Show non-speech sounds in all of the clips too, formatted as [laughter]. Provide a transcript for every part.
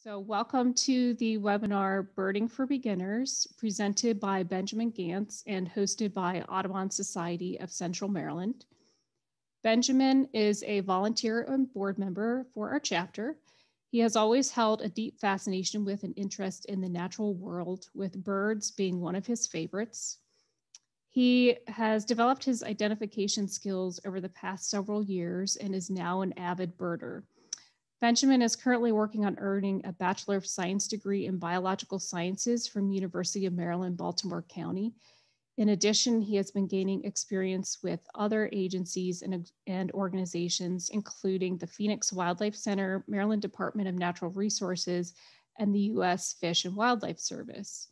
So welcome to the webinar Birding for Beginners presented by Benjamin Gantz and hosted by Audubon Society of Central Maryland. Benjamin is a volunteer and board member for our chapter. He has always held a deep fascination with an interest in the natural world, with birds being one of his favorites. He has developed his identification skills over the past several years and is now an avid birder. Benjamin is currently working on earning a Bachelor of Science degree in Biological Sciences from University of Maryland, Baltimore County. In addition, he has been gaining experience with other agencies and, and organizations, including the Phoenix Wildlife Center, Maryland Department of Natural Resources, and the U.S. Fish and Wildlife Service.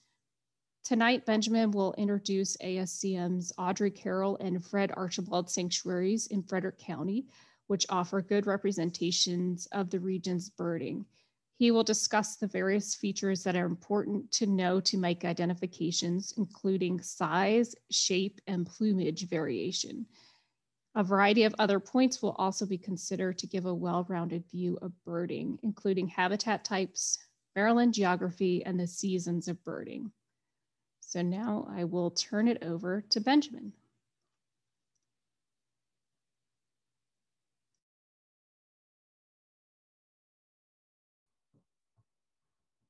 Tonight, Benjamin will introduce ASCM's Audrey Carroll and Fred Archibald Sanctuaries in Frederick County, which offer good representations of the region's birding. He will discuss the various features that are important to know to make identifications, including size, shape, and plumage variation. A variety of other points will also be considered to give a well-rounded view of birding, including habitat types, Maryland geography, and the seasons of birding. So now I will turn it over to Benjamin.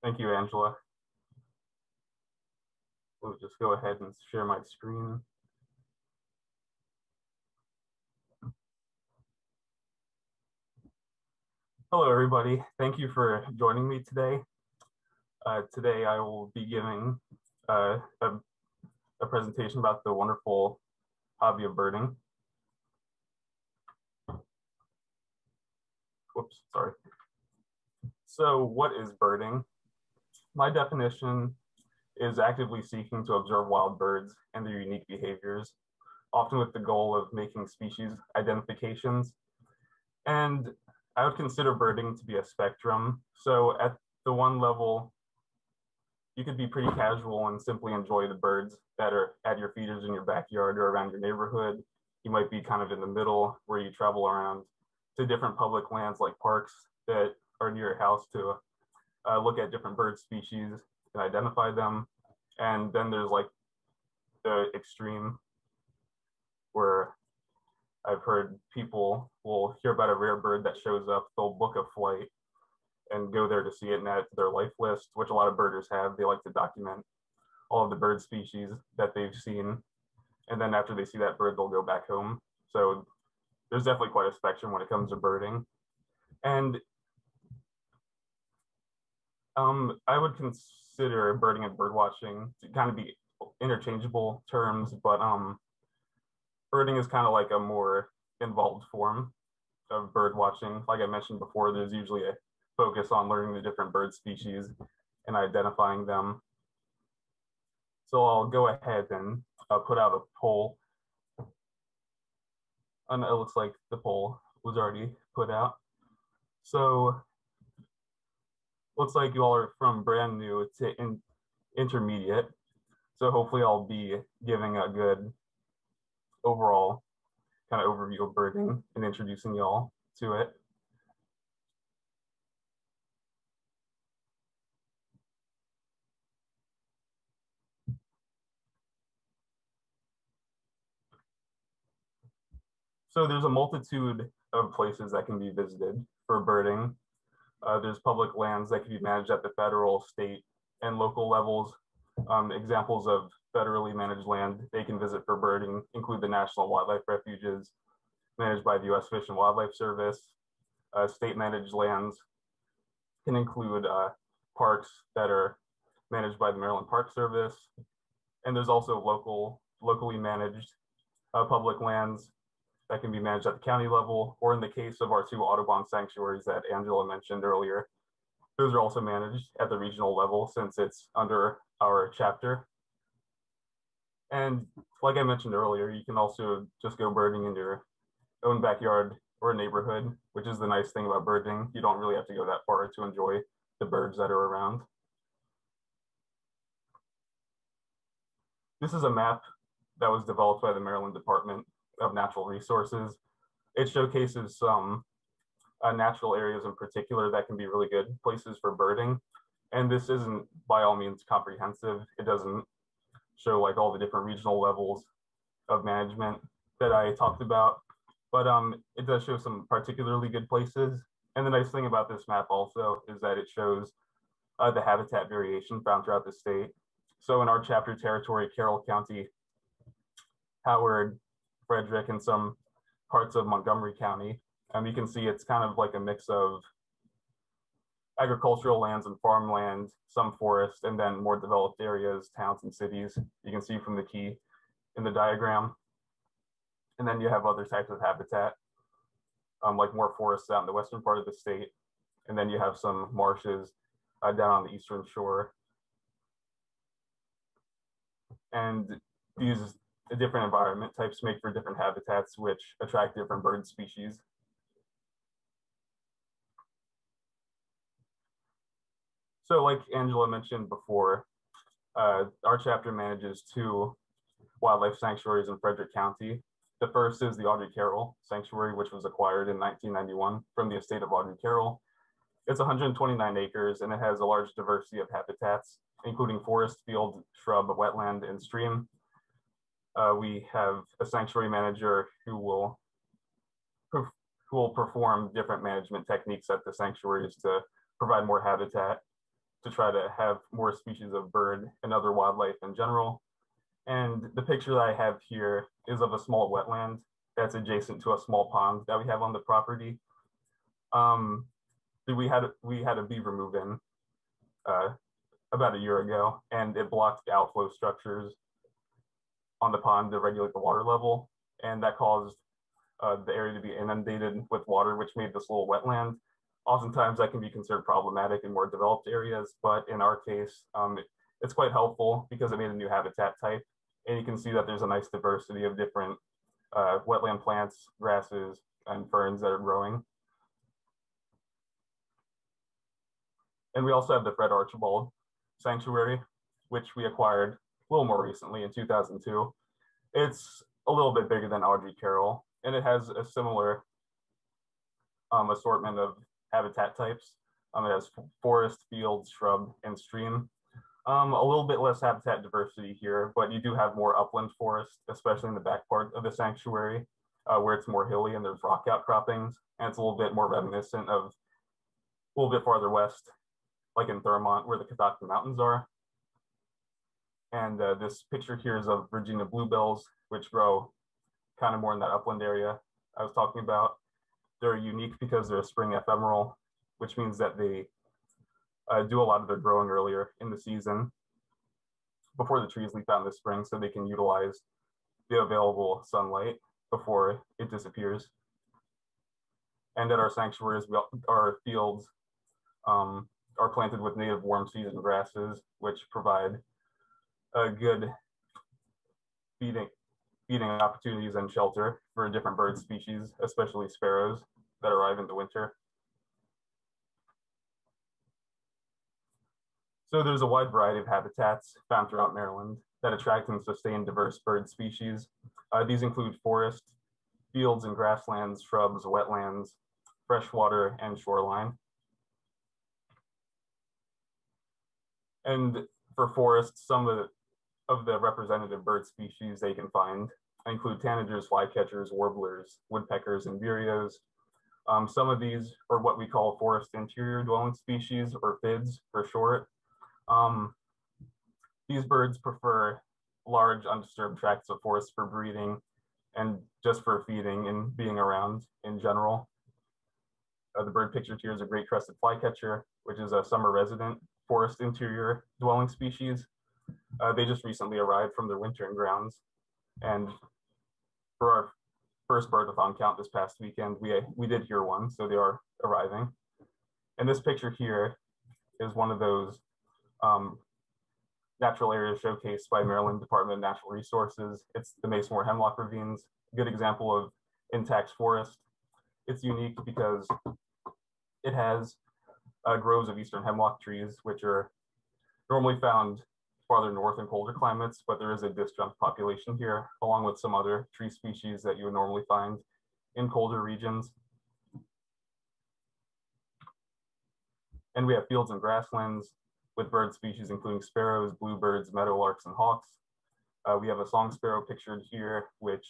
Thank you, Angela. We'll just go ahead and share my screen. Hello, everybody. Thank you for joining me today. Uh, today, I will be giving uh, a, a presentation about the wonderful hobby of birding. Whoops, sorry. So what is birding? My definition is actively seeking to observe wild birds and their unique behaviors, often with the goal of making species identifications. And I would consider birding to be a spectrum. So at the one level, you could be pretty casual and simply enjoy the birds that are at your feeders in your backyard or around your neighborhood. You might be kind of in the middle where you travel around to different public lands like parks that are near your house to uh, look at different bird species and identify them. And then there's like the extreme where I've heard people will hear about a rare bird that shows up, they'll book a flight and go there to see it and add it to their life list, which a lot of birders have. They like to document all of the bird species that they've seen. And then after they see that bird, they'll go back home. So there's definitely quite a spectrum when it comes to birding. And um, I would consider birding and bird watching to kind of be interchangeable terms, but um, birding is kind of like a more involved form of bird watching. Like I mentioned before, there's usually a focus on learning the different bird species and identifying them. So I'll go ahead and uh, put out a poll. And it looks like the poll was already put out. So looks like you all are from brand new to in, intermediate. So hopefully I'll be giving a good overall kind of overview of birding and introducing y'all to it. So there's a multitude of places that can be visited for birding. Uh, there's public lands that can be managed at the federal, state, and local levels. Um, examples of federally managed land they can visit for birding include the National Wildlife Refuges managed by the U.S. Fish and Wildlife Service. Uh, state managed lands can include uh, parks that are managed by the Maryland Park Service. And there's also local, locally managed uh, public lands that can be managed at the county level, or in the case of our two Audubon sanctuaries that Angela mentioned earlier, those are also managed at the regional level since it's under our chapter. And like I mentioned earlier, you can also just go birding in your own backyard or neighborhood, which is the nice thing about birding. You don't really have to go that far to enjoy the birds that are around. This is a map that was developed by the Maryland Department of Natural Resources. It showcases some uh, natural areas in particular that can be really good places for birding. And this isn't by all means comprehensive. It doesn't show like all the different regional levels of management that I talked about, but um, it does show some particularly good places. And the nice thing about this map also is that it shows uh, the habitat variation found throughout the state. So in our chapter territory, Carroll County, Howard, Frederick, and some parts of Montgomery County, you can see it's kind of like a mix of agricultural lands and farmland, some forest, and then more developed areas, towns and cities. You can see from the key in the diagram. And then you have other types of habitat, um, like more forests out in the western part of the state. And then you have some marshes uh, down on the eastern shore. And these different environment types make for different habitats, which attract different bird species. So like Angela mentioned before, uh, our chapter manages two wildlife sanctuaries in Frederick County. The first is the Audrey Carroll Sanctuary, which was acquired in 1991 from the estate of Audrey Carroll. It's 129 acres and it has a large diversity of habitats, including forest, field, shrub, wetland, and stream. Uh, we have a sanctuary manager who will who will perform different management techniques at the sanctuaries to provide more habitat to try to have more species of bird and other wildlife in general. And the picture that I have here is of a small wetland that's adjacent to a small pond that we have on the property. Um, we had we had a beaver move in uh, about a year ago, and it blocked outflow structures on the pond to regulate the water level, and that caused uh, the area to be inundated with water, which made this little wetland oftentimes that can be considered problematic in more developed areas, but in our case, um, it, it's quite helpful because it made a new habitat type. And you can see that there's a nice diversity of different uh, wetland plants, grasses, and ferns that are growing. And we also have the Fred Archibald Sanctuary, which we acquired a little more recently in 2002. It's a little bit bigger than Audrey Carroll, and it has a similar um, assortment of habitat types. Um, it has forest, field, shrub, and stream. Um, a little bit less habitat diversity here, but you do have more upland forest, especially in the back part of the sanctuary, uh, where it's more hilly and there's rock outcroppings, and it's a little bit more reminiscent of a little bit farther west, like in Thurmont, where the Catoctin Mountains are. And uh, this picture here is of Virginia bluebells, which grow kind of more in that upland area I was talking about. They're unique because they're spring ephemeral, which means that they uh, do a lot of their growing earlier in the season before the trees leaf out in the spring so they can utilize the available sunlight before it disappears. And at our sanctuaries, we, our fields um, are planted with native warm season grasses, which provide a good feeding feeding opportunities and shelter for different bird species, especially sparrows that arrive in the winter. So there's a wide variety of habitats found throughout Maryland that attract and sustain diverse bird species. Uh, these include forest, fields and grasslands, shrubs, wetlands, freshwater, and shoreline. And for forests, some of the of the representative bird species they can find include tanagers, flycatchers, warblers, woodpeckers, and vireos. Um, some of these are what we call forest interior dwelling species, or FIDs for short. Um, these birds prefer large undisturbed tracts of forest for breeding and just for feeding and being around in general. Uh, the bird pictured here is a great crested flycatcher, which is a summer resident forest interior dwelling species. Uh, they just recently arrived from their wintering grounds. And for our first birdathon count this past weekend, we, we did hear one, so they are arriving. And this picture here is one of those um, natural areas showcased by Maryland Department of Natural Resources. It's the Mace-Moore Hemlock Ravines, good example of intact forest. It's unique because it has uh, groves of eastern hemlock trees, which are normally found farther north in colder climates, but there is a disjunct population here, along with some other tree species that you would normally find in colder regions. And we have fields and grasslands with bird species including sparrows, bluebirds, meadowlarks, and hawks. Uh, we have a song sparrow pictured here, which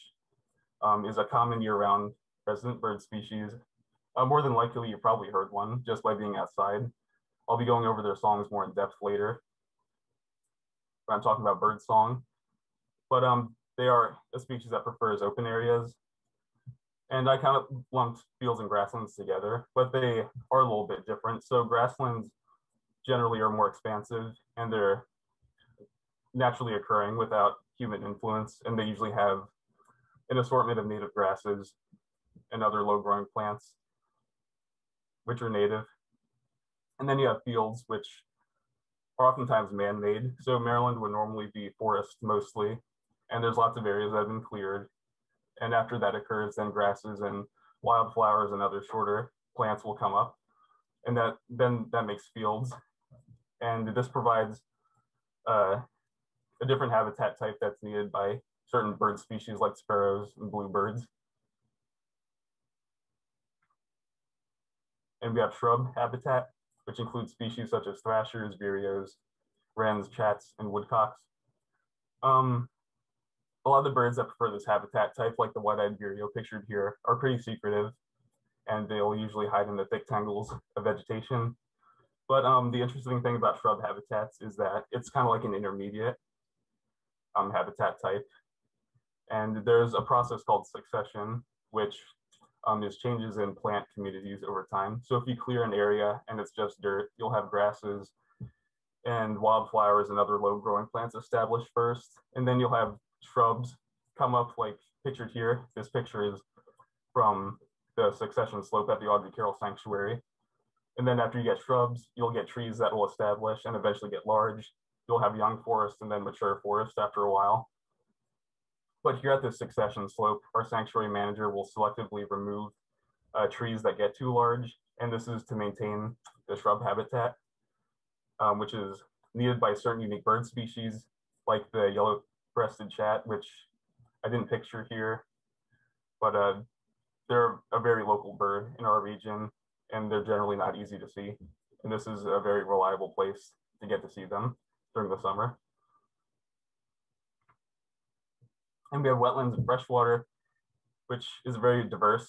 um, is a common year-round resident bird species. Uh, more than likely, you probably heard one just by being outside. I'll be going over their songs more in depth later when I'm talking about bird song. But um, they are a species that prefers open areas. And I kind of lumped fields and grasslands together, but they are a little bit different. So grasslands generally are more expansive and they're naturally occurring without human influence. And they usually have an assortment of native grasses and other low growing plants, which are native. And then you have fields, which are oftentimes man made. So Maryland would normally be forest mostly, and there's lots of areas that have been cleared. And after that occurs, then grasses and wildflowers and other shorter plants will come up. And that then that makes fields. And this provides uh, a different habitat type that's needed by certain bird species like sparrows and bluebirds. And we have shrub habitat, which includes species such as thrashers, vireos, wrens, chats, and woodcocks. Um, a lot of the birds that prefer this habitat type, like the white-eyed vireo pictured here, are pretty secretive, and they'll usually hide in the thick tangles of vegetation. But um, the interesting thing about shrub habitats is that it's kind of like an intermediate um, habitat type. And there's a process called succession, which um, is changes in plant communities over time. So if you clear an area and it's just dirt, you'll have grasses and wildflowers and other low growing plants established first. And then you'll have shrubs come up like pictured here. This picture is from the succession slope at the Audrey Carroll Sanctuary. And then after you get shrubs, you'll get trees that will establish and eventually get large. You'll have young forest and then mature forest after a while. But here at the succession slope, our sanctuary manager will selectively remove uh, trees that get too large. And this is to maintain the shrub habitat, um, which is needed by certain unique bird species, like the yellow breasted chat, which I didn't picture here, but uh, they're a very local bird in our region, and they're generally not easy to see. And this is a very reliable place to get to see them during the summer. And we have wetlands and freshwater, which is a very diverse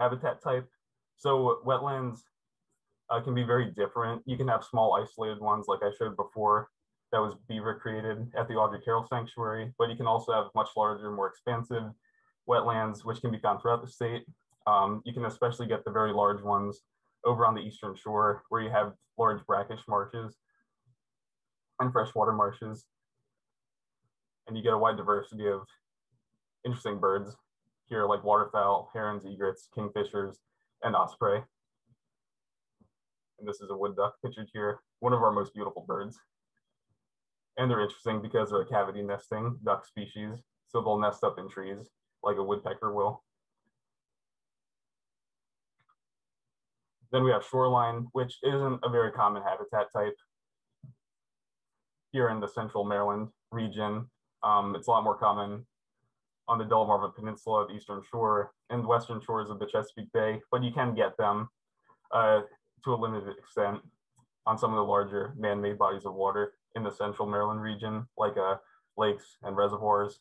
habitat type. So wetlands uh, can be very different. You can have small isolated ones like I showed before that was beaver created at the Audrey Carroll Sanctuary, but you can also have much larger, more expansive wetlands, which can be found throughout the state. Um, you can especially get the very large ones over on the eastern shore where you have large brackish marshes and freshwater marshes. And you get a wide diversity of interesting birds here like waterfowl, herons, egrets, kingfishers, and osprey. And this is a wood duck pictured here, one of our most beautiful birds. And they're interesting because they're a cavity nesting duck species, so they'll nest up in trees like a woodpecker will. Then we have shoreline, which isn't a very common habitat type. Here in the central Maryland region, um, it's a lot more common on the Delmarva Peninsula, the eastern shore, and western shores of the Chesapeake Bay, but you can get them uh, to a limited extent on some of the larger man-made bodies of water in the central Maryland region, like uh, lakes and reservoirs.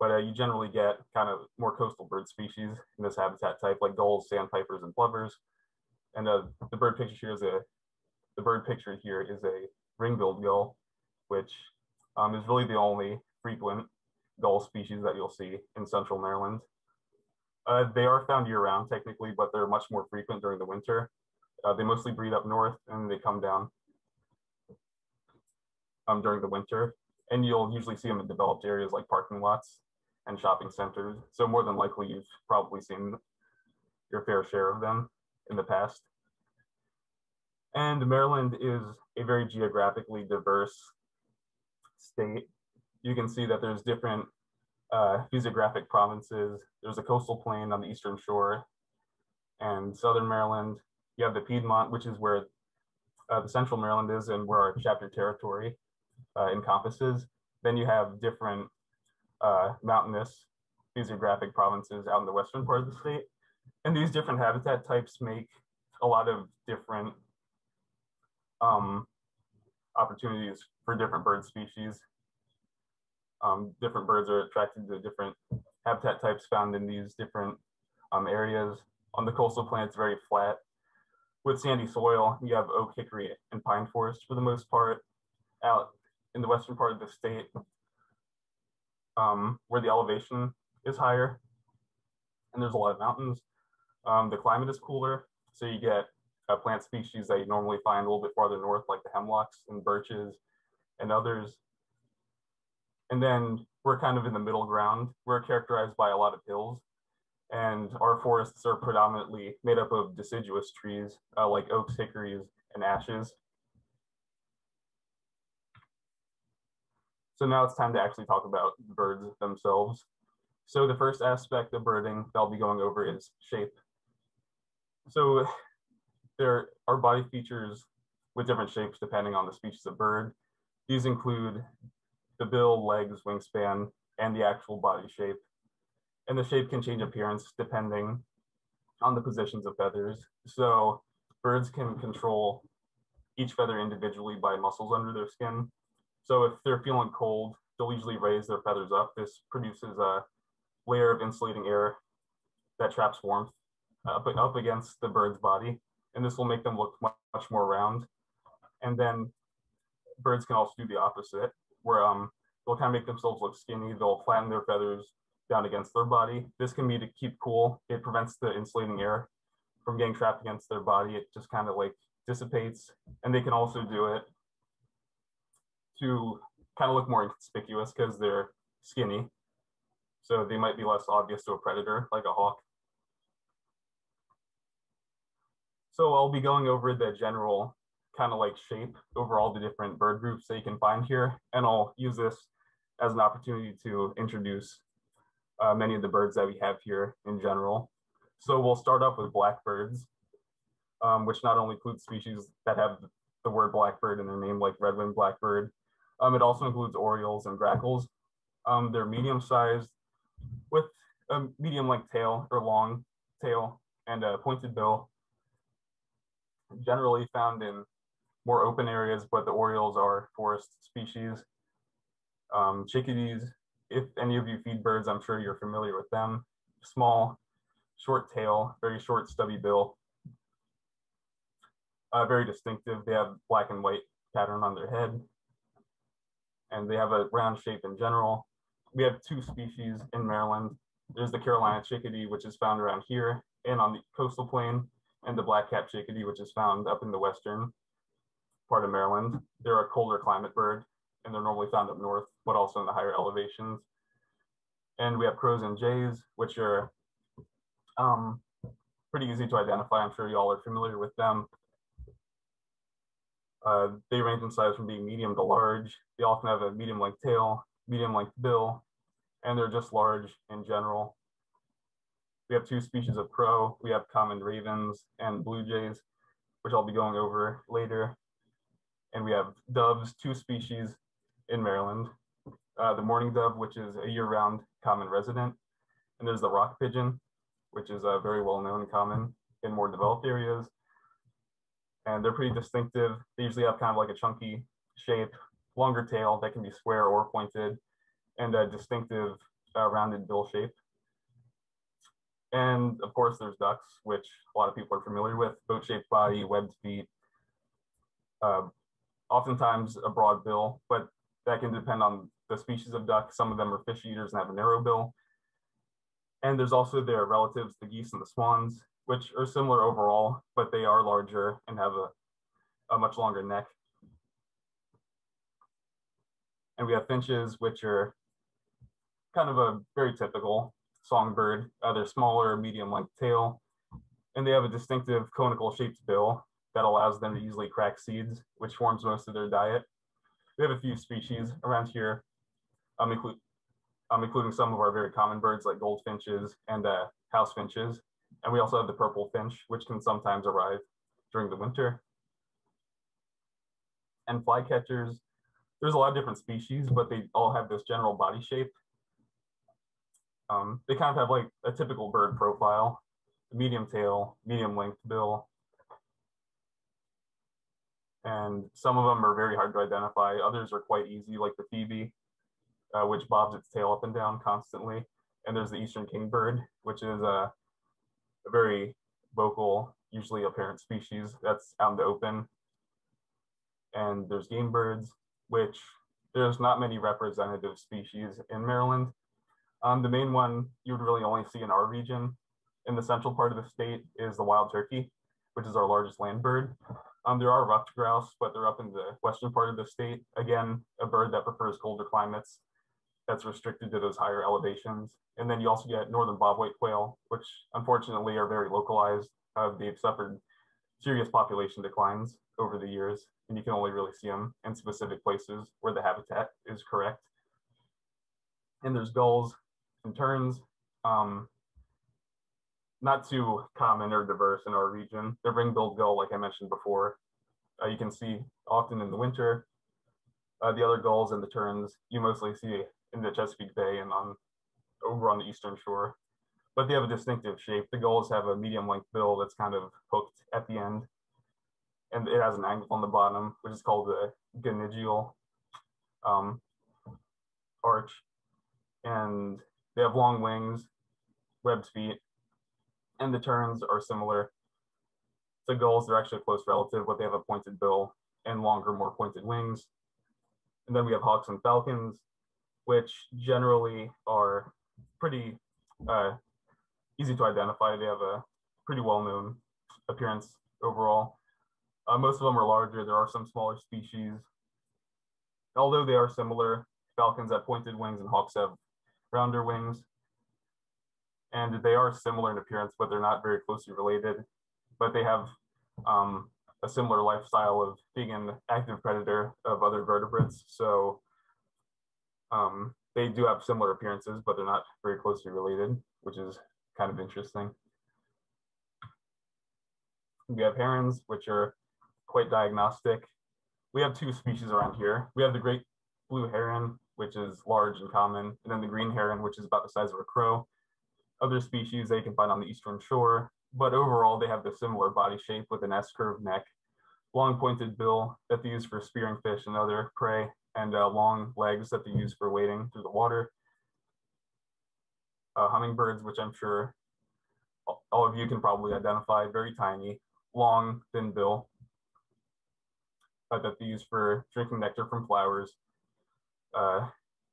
But uh, you generally get kind of more coastal bird species in this habitat type, like gulls, sandpipers, and plovers. And uh, the bird picture here is a, the bird picture here is a ring-billed gull, which um, is really the only frequent gull species that you'll see in central Maryland. Uh, they are found year round technically, but they're much more frequent during the winter. Uh, they mostly breed up north and they come down um, during the winter. And you'll usually see them in developed areas like parking lots and shopping centers. So more than likely you've probably seen your fair share of them in the past. And Maryland is a very geographically diverse state you can see that there's different uh, physiographic provinces. There's a coastal plain on the eastern shore and southern Maryland. You have the Piedmont, which is where uh, the central Maryland is and where our chapter territory uh, encompasses. Then you have different uh, mountainous physiographic provinces out in the western part of the state. And these different habitat types make a lot of different um, opportunities for different bird species. Um, different birds are attracted to different habitat types found in these different um, areas. On the coastal plain, it's very flat. With sandy soil, you have oak, hickory, and pine forest for the most part. Out in the western part of the state, um, where the elevation is higher, and there's a lot of mountains, um, the climate is cooler, so you get uh, plant species that you normally find a little bit farther north, like the hemlocks and birches and others. And then we're kind of in the middle ground. We're characterized by a lot of hills, and our forests are predominantly made up of deciduous trees uh, like oaks, hickories, and ashes. So now it's time to actually talk about birds themselves. So the first aspect of birding that I'll be going over is shape. So there are body features with different shapes depending on the species of bird. These include the bill, legs, wingspan, and the actual body shape. And the shape can change appearance depending on the positions of feathers. So birds can control each feather individually by muscles under their skin. So if they're feeling cold, they'll usually raise their feathers up. This produces a layer of insulating air that traps warmth uh, up, up against the bird's body and this will make them look much, much more round. And then birds can also do the opposite, where um, they'll kind of make themselves look skinny. They'll flatten their feathers down against their body. This can be to keep cool. It prevents the insulating air from getting trapped against their body. It just kind of like dissipates. And they can also do it to kind of look more inconspicuous because they're skinny. So they might be less obvious to a predator like a hawk. So I'll be going over the general kind of like shape over all the different bird groups that you can find here. And I'll use this as an opportunity to introduce uh, many of the birds that we have here in general. So we'll start off with blackbirds, um, which not only includes species that have the word blackbird in their name, like red-winged blackbird, um, it also includes orioles and grackles. Um, they're medium-sized with a medium-length tail or long tail and a pointed bill generally found in more open areas, but the orioles are forest species. Um, chickadees, if any of you feed birds, I'm sure you're familiar with them. Small, short tail, very short stubby bill. Uh, very distinctive. They have black and white pattern on their head. And they have a round shape in general. We have two species in Maryland. There's the Carolina chickadee, which is found around here and on the coastal plain and the black-capped chickadee, which is found up in the western part of Maryland. They're a colder climate bird, and they're normally found up north, but also in the higher elevations. And we have crows and jays, which are um, pretty easy to identify. I'm sure you all are familiar with them. Uh, they range in size from being medium to large. They often have a medium length tail, medium length bill, and they're just large in general. We have two species of crow. We have common ravens and blue jays, which I'll be going over later. And we have doves, two species in Maryland. Uh, the mourning dove, which is a year-round common resident. And there's the rock pigeon, which is a very well known common in more developed areas. And they're pretty distinctive. They usually have kind of like a chunky shape, longer tail that can be square or pointed, and a distinctive uh, rounded bill shape. And of course, there's ducks, which a lot of people are familiar with, boat-shaped body, webbed feet, uh, oftentimes a broad bill, but that can depend on the species of duck. Some of them are fish eaters and have a narrow bill. And there's also their relatives, the geese and the swans, which are similar overall, but they are larger and have a, a much longer neck. And we have finches, which are kind of a very typical songbird. Uh, they're smaller, medium length tail, and they have a distinctive conical shaped bill that allows them to easily crack seeds, which forms most of their diet. We have a few species around here, um, include, um, including some of our very common birds like goldfinches and uh, house finches. And we also have the purple finch, which can sometimes arrive during the winter. And flycatchers, there's a lot of different species, but they all have this general body shape um, they kind of have like a typical bird profile, medium tail, medium length bill, And some of them are very hard to identify. Others are quite easy, like the phoebe, uh, which bobs its tail up and down constantly. And there's the eastern kingbird, which is a, a very vocal, usually apparent species that's out in the open. And there's game birds, which there's not many representative species in Maryland. Um, the main one you would really only see in our region in the central part of the state is the wild turkey, which is our largest land bird. Um, there are ruffed grouse, but they're up in the western part of the state. Again, a bird that prefers colder climates that's restricted to those higher elevations. And then you also get northern bobwhite quail, which unfortunately are very localized. Uh, they've suffered serious population declines over the years, and you can only really see them in specific places where the habitat is correct. And there's gulls and terns, um, not too common or diverse in our region. The ring-billed gull, like I mentioned before, uh, you can see often in the winter. Uh, the other gulls and the terns you mostly see in the Chesapeake Bay and on over on the eastern shore. But they have a distinctive shape. The gulls have a medium length bill that's kind of hooked at the end. And it has an angle on the bottom, which is called the gonydeal um, arch. And they have long wings, webbed feet, and the terns are similar to gulls. They're actually a close relative, but they have a pointed bill and longer, more pointed wings. And then we have hawks and falcons, which generally are pretty uh, easy to identify. They have a pretty well-known appearance overall. Uh, most of them are larger. There are some smaller species. Although they are similar, falcons have pointed wings and hawks have rounder wings and they are similar in appearance, but they're not very closely related. But they have um, a similar lifestyle of being an active predator of other vertebrates. So um, they do have similar appearances, but they're not very closely related, which is kind of interesting. We have herons, which are quite diagnostic. We have two species around here. We have the great blue heron, which is large and common, and then the green heron, which is about the size of a crow other species they can find on the eastern shore, but overall they have the similar body shape with an S-curved neck, long pointed bill that they use for spearing fish and other prey, and uh, long legs that they use for wading through the water. Uh, hummingbirds, which I'm sure all of you can probably identify, very tiny, long, thin bill uh, that they use for drinking nectar from flowers, uh,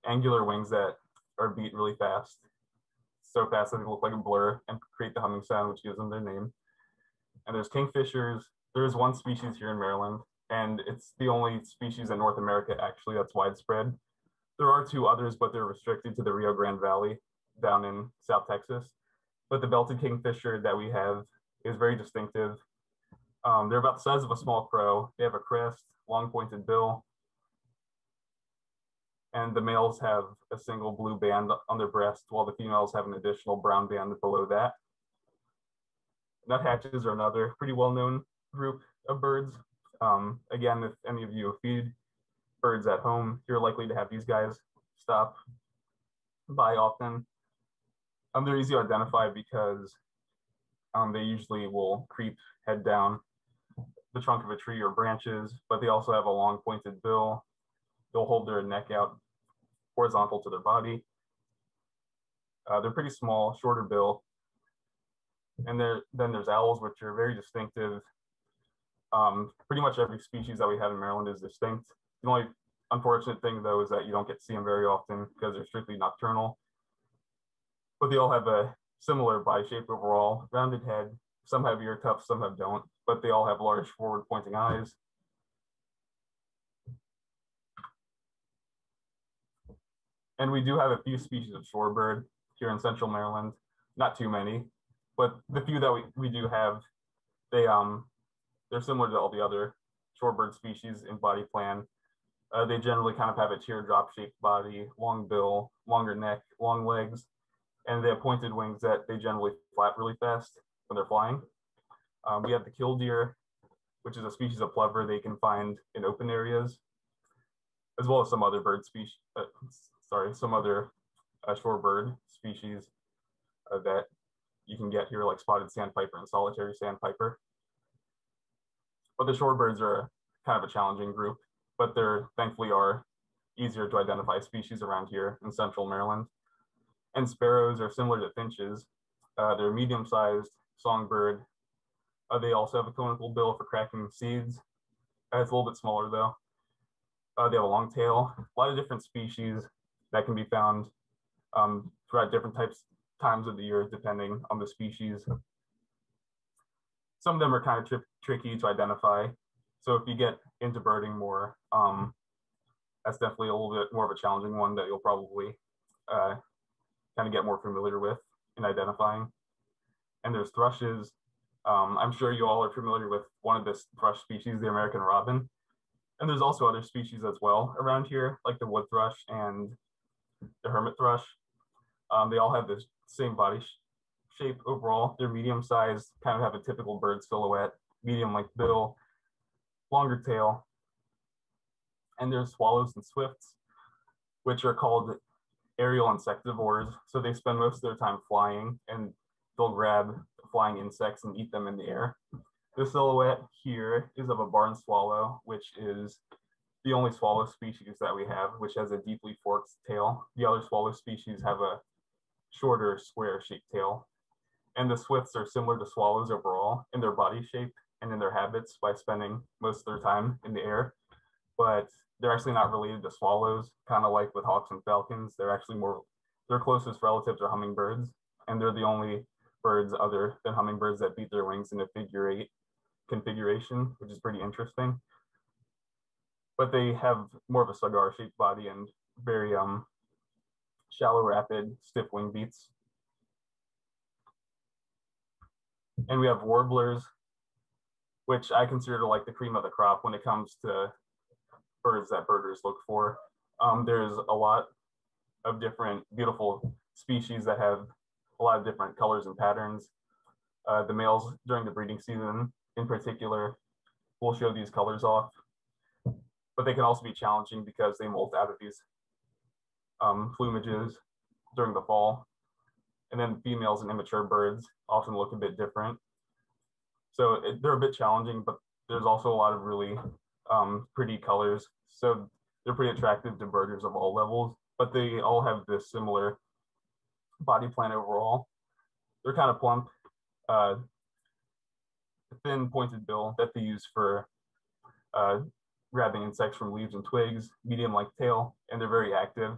angular wings that are beat really fast, so fast that they look like a blur and create the humming sound, which gives them their name. And there's kingfishers. There's one species here in Maryland, and it's the only species in North America actually that's widespread. There are two others, but they're restricted to the Rio Grande Valley down in South Texas. But the belted kingfisher that we have is very distinctive. Um, they're about the size of a small crow. They have a crest, long pointed bill, and the males have a single blue band on their breast, while the females have an additional brown band below that. Nuthatches are another pretty well-known group of birds. Um, again, if any of you feed birds at home, you're likely to have these guys stop by often. Um, they're easy to identify because um, they usually will creep head down the trunk of a tree or branches, but they also have a long pointed bill. They'll hold their neck out horizontal to their body. Uh, they're pretty small, shorter bill. And then there's owls, which are very distinctive. Um, pretty much every species that we have in Maryland is distinct. The only unfortunate thing, though, is that you don't get to see them very often because they're strictly nocturnal. But they all have a similar body shape overall, rounded head. Some have ear tufts, some have don't, but they all have large forward pointing eyes. And we do have a few species of shorebird here in central Maryland, not too many, but the few that we, we do have, they um they're similar to all the other shorebird species in body plan. Uh, they generally kind of have a teardrop shaped body, long bill, longer neck, long legs, and they have pointed wings that they generally flap really fast when they're flying. Um, we have the killdeer, which is a species of plover they can find in open areas, as well as some other bird species, uh, sorry, some other uh, shorebird species uh, that you can get here, like spotted sandpiper and solitary sandpiper. But the shorebirds are kind of a challenging group, but there thankfully are easier to identify species around here in central Maryland. And sparrows are similar to finches. Uh, they're medium-sized songbird. Uh, they also have a conical bill for cracking seeds. Uh, it's a little bit smaller though. Uh, they have a long tail, a lot of different species that can be found um, throughout different types times of the year, depending on the species. Some of them are kind of tri tricky to identify. So if you get into birding more, um, that's definitely a little bit more of a challenging one that you'll probably uh, kind of get more familiar with in identifying. And there's thrushes. Um, I'm sure you all are familiar with one of this thrush species, the American robin. And there's also other species as well around here, like the wood thrush and the hermit thrush. Um, they all have the same body sh shape overall. They're medium sized, kind of have a typical bird silhouette, medium length bill, longer tail. And there's swallows and swifts, which are called aerial insectivores. So they spend most of their time flying and they'll grab flying insects and eat them in the air. The silhouette here is of a barn swallow, which is the only swallow species that we have, which has a deeply forked tail. The other swallow species have a shorter square shaped tail. And the swifts are similar to swallows overall in their body shape and in their habits by spending most of their time in the air. But they're actually not related to swallows, kind of like with hawks and falcons. They're actually more, their closest relatives are hummingbirds, and they're the only birds other than hummingbirds that beat their wings in a figure eight configuration, which is pretty interesting. But they have more of a cigar shaped body and very um, shallow, rapid, stiff wing beats. And we have warblers, which I consider like the cream of the crop when it comes to birds that birders look for. Um, there's a lot of different beautiful species that have a lot of different colors and patterns. Uh, the males during the breeding season in particular will show these colors off, but they can also be challenging because they molt out of these um, plumages during the fall. And then females and immature birds often look a bit different. So it, they're a bit challenging, but there's also a lot of really um, pretty colors. So they're pretty attractive to birders of all levels, but they all have this similar body plan overall. They're kind of plump, uh, thin pointed bill that they use for uh, grabbing insects from leaves and twigs, medium like tail, and they're very active.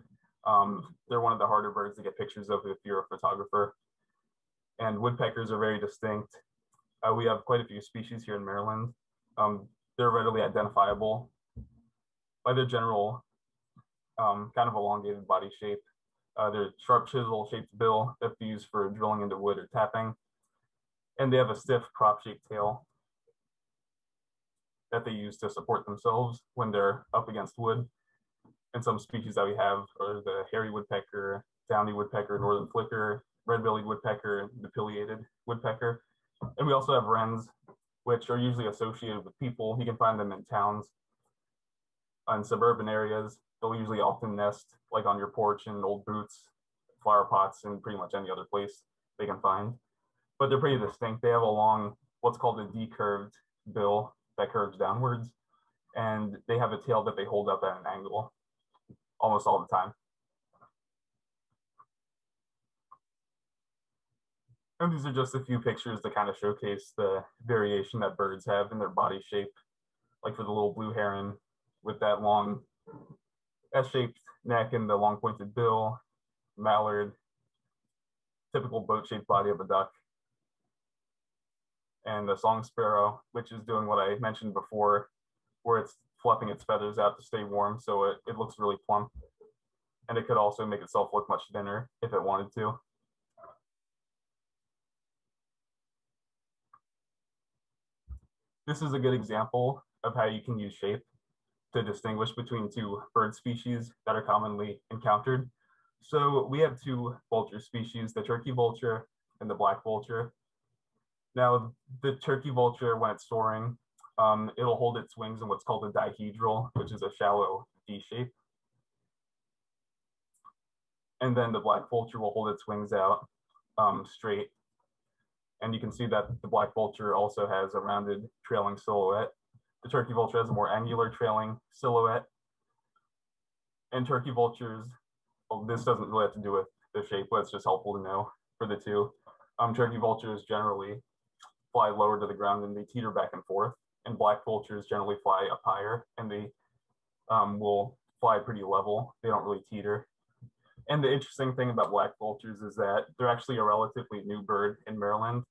Um, they're one of the harder birds to get pictures of if you're a photographer. And woodpeckers are very distinct. Uh, we have quite a few species here in Maryland. Um, they're readily identifiable by their general um, kind of elongated body shape. Uh, their sharp chisel shaped bill that they use for drilling into wood or tapping. And they have a stiff prop shaped tail that they use to support themselves when they're up against wood. And some species that we have are the hairy woodpecker, downy woodpecker, northern flicker, red-bellied woodpecker, the pileated woodpecker. And we also have wrens which are usually associated with people. You can find them in towns and suburban areas. They'll usually often nest like on your porch in old boots, flower pots, and pretty much any other place they can find. But they're pretty distinct. They have a long, what's called a decurved bill that curves downwards, and they have a tail that they hold up at an angle almost all the time. And these are just a few pictures to kind of showcase the variation that birds have in their body shape. Like for the little blue heron with that long S-shaped neck and the long pointed bill, mallard, typical boat-shaped body of a duck. And the song sparrow, which is doing what I mentioned before, where it's fluffing its feathers out to stay warm, so it, it looks really plump. And it could also make itself look much thinner if it wanted to. This is a good example of how you can use shape to distinguish between two bird species that are commonly encountered. So we have two vulture species, the turkey vulture and the black vulture. Now, the turkey vulture, when it's soaring, um, it'll hold its wings in what's called a dihedral, which is a shallow D shape. And then the black vulture will hold its wings out um, straight and you can see that the black vulture also has a rounded trailing silhouette, The turkey vulture has a more angular trailing silhouette. And turkey vultures, well, this doesn't really have to do with the shape, but it's just helpful to know for the two. Um, turkey vultures generally fly lower to the ground and they teeter back and forth. And black vultures generally fly up higher and they um, will fly pretty level. They don't really teeter. And the interesting thing about black vultures is that they're actually a relatively new bird in Maryland.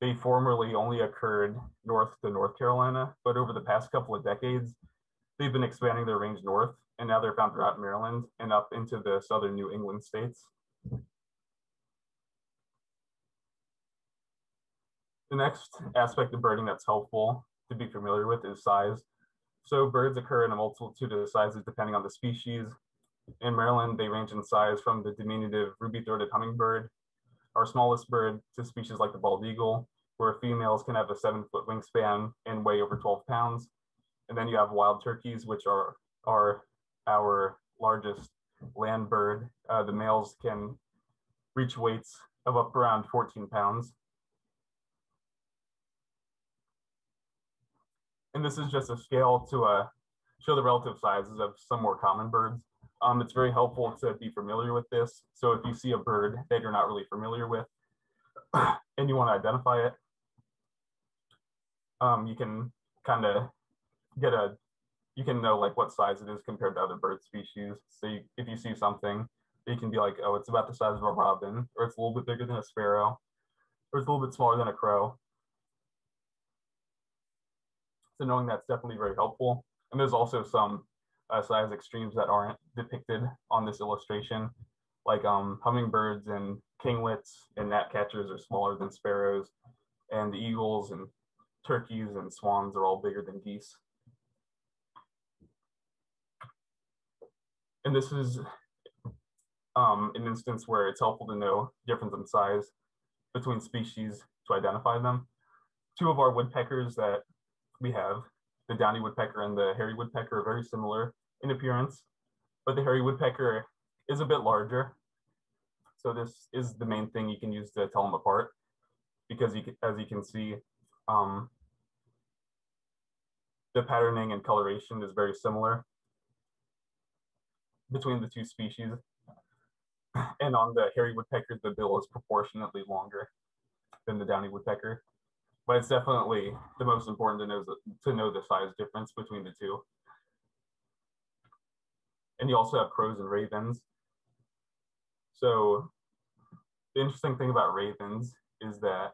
They formerly only occurred north to North Carolina, but over the past couple of decades, they've been expanding their range north, and now they're found throughout Maryland and up into the southern New England states. The next aspect of birding that's helpful to be familiar with is size. So birds occur in a multitude of sizes depending on the species. In Maryland, they range in size from the diminutive ruby-throated hummingbird, our smallest bird, to species like the bald eagle, where females can have a seven foot wingspan and weigh over 12 pounds. And then you have wild turkeys, which are, are our largest land bird. Uh, the males can reach weights of up around 14 pounds. And this is just a scale to uh, show the relative sizes of some more common birds. Um, it's very helpful to be familiar with this. So if you see a bird that you're not really familiar with [clears throat] and you want to identify it, um, you can kind of get a, you can know like what size it is compared to other bird species. So you, if you see something, you can be like, oh, it's about the size of a robin, or it's a little bit bigger than a sparrow, or it's a little bit smaller than a crow. So knowing that's definitely very helpful. And there's also some uh, size extremes that aren't depicted on this illustration, like um, hummingbirds and kinglets and gnatcatchers are smaller than sparrows, and the eagles and turkeys and swans are all bigger than geese. And this is um, an instance where it's helpful to know difference in size between species to identify them. Two of our woodpeckers that we have, the downy woodpecker and the hairy woodpecker, are very similar in appearance, but the hairy woodpecker is a bit larger. So this is the main thing you can use to tell them apart, because you can, as you can see, um, the patterning and coloration is very similar between the two species. And on the hairy woodpecker, the bill is proportionately longer than the downy woodpecker but it's definitely the most important to know to know the size difference between the two. And you also have crows and ravens. So the interesting thing about ravens is that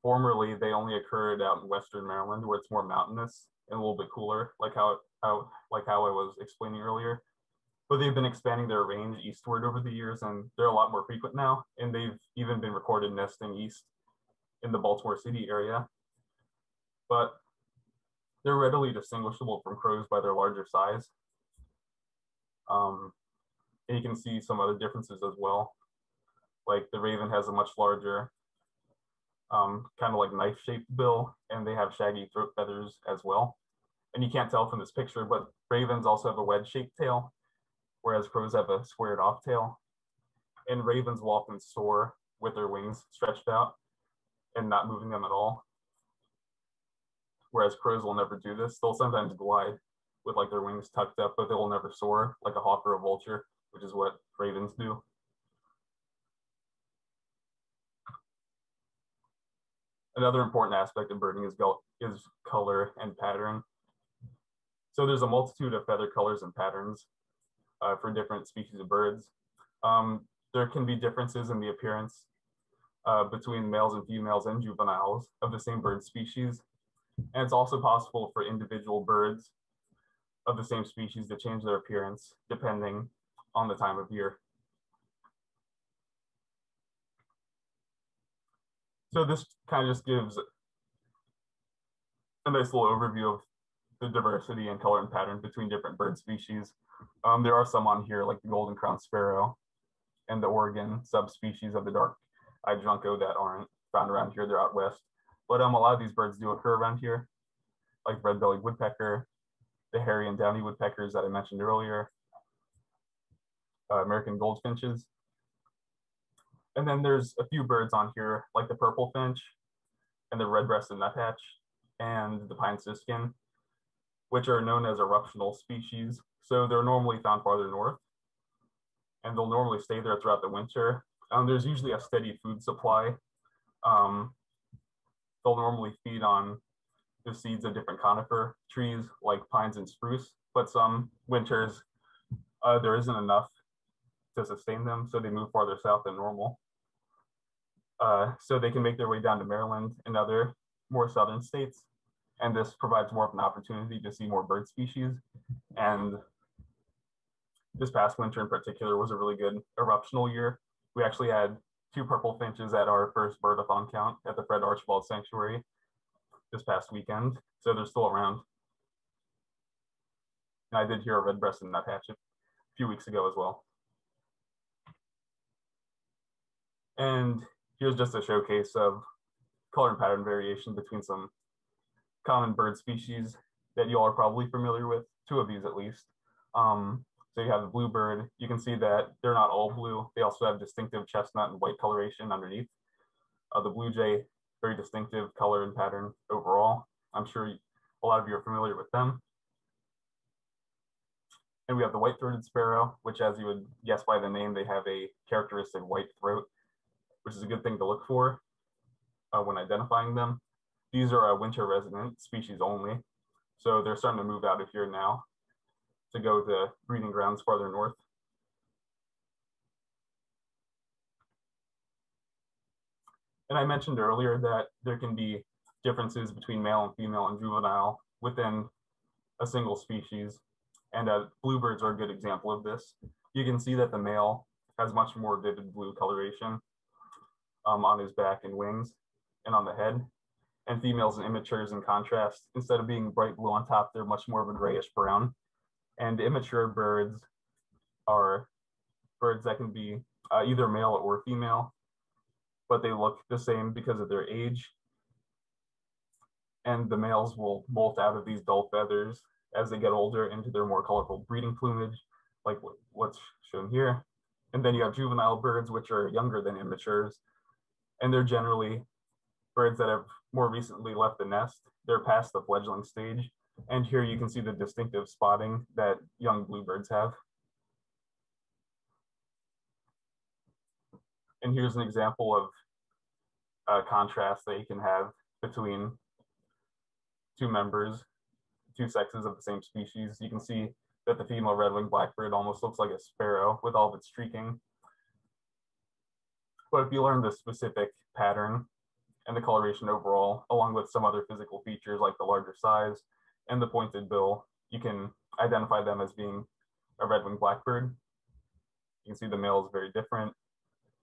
formerly they only occurred out in Western Maryland where it's more mountainous and a little bit cooler, like how, how like how I was explaining earlier. But they've been expanding their range eastward over the years and they're a lot more frequent now. And they've even been recorded nesting east in the Baltimore City area, but they're readily distinguishable from crows by their larger size. Um, and you can see some other differences as well. Like the raven has a much larger, um, kind of like knife shaped bill, and they have shaggy throat feathers as well. And you can't tell from this picture, but ravens also have a wedge shaped tail, whereas crows have a squared off tail. And ravens will often soar with their wings stretched out and not moving them at all. Whereas crows will never do this. They'll sometimes glide with like their wings tucked up, but they will never soar like a hawk or a vulture, which is what ravens do. Another important aspect of birding is, is color and pattern. So there's a multitude of feather colors and patterns uh, for different species of birds. Um, there can be differences in the appearance uh, between males and females and juveniles of the same bird species. And it's also possible for individual birds of the same species to change their appearance depending on the time of year. So this kind of just gives a nice little overview of the diversity and color and pattern between different bird species. Um, there are some on here like the golden crown sparrow and the Oregon subspecies of the dark eyed junco that aren't found around here. They're out west. But um, a lot of these birds do occur around here, like red-bellied woodpecker, the hairy and downy woodpeckers that I mentioned earlier, uh, American goldfinches. And then there's a few birds on here, like the purple finch and the red-breasted nuthatch and the pine siskin. which are known as eruptional species. So they're normally found farther north, and they'll normally stay there throughout the winter. Um, there's usually a steady food supply. Um, they'll normally feed on the seeds of different conifer trees like pines and spruce, but some winters uh, there isn't enough to sustain them, so they move farther south than normal. Uh, so they can make their way down to Maryland and other more southern states. And this provides more of an opportunity to see more bird species. And this past winter in particular was a really good eruptional year. We actually had two purple finches at our first birdathon count at the Fred Archibald Sanctuary this past weekend. So they're still around. And I did hear a red-breasted nuthatch a few weeks ago as well. And here's just a showcase of color and pattern variation between some common bird species that you all are probably familiar with, two of these at least. Um, so you have the bluebird. You can see that they're not all blue. They also have distinctive chestnut and white coloration underneath. Uh, the blue jay, very distinctive color and pattern overall. I'm sure a lot of you are familiar with them. And we have the white-throated sparrow, which as you would guess by the name, they have a characteristic white throat, which is a good thing to look for uh, when identifying them. These are a winter resident species only. So they're starting to move out of here now to go to breeding grounds farther north. And I mentioned earlier that there can be differences between male and female and juvenile within a single species. And uh, bluebirds are a good example of this. You can see that the male has much more vivid blue coloration um, on his back and wings and on the head. And females and immatures in contrast, instead of being bright blue on top, they're much more of a grayish brown. And immature birds are birds that can be uh, either male or female, but they look the same because of their age. And the males will molt out of these dull feathers as they get older into their more colorful breeding plumage, like what's shown here. And then you have juvenile birds, which are younger than immatures, and they're generally birds that have more recently left the nest. They're past the fledgling stage. And here you can see the distinctive spotting that young bluebirds have. And here's an example of a contrast that you can have between two members two sexes of the same species. You can see that the female red-winged blackbird almost looks like a sparrow with all of its streaking. But if you learn the specific pattern and the coloration overall, along with some other physical features like the larger size and the pointed bill, you can identify them as being a red-winged blackbird. You can see the male is very different.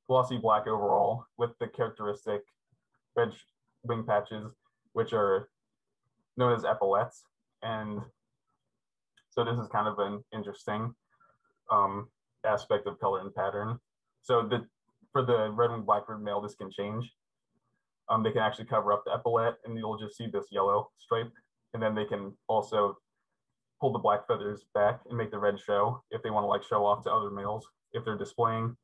Glossy black overall with the characteristic red wing patches, which are known as epaulets. And so this is kind of an interesting um, aspect of color and pattern. So the for the red winged blackbird male, this can change. Um, they can actually cover up the epaulet and you'll just see this yellow stripe. And then they can also pull the black feathers back and make the red show if they want to like show off to other males if they're displaying.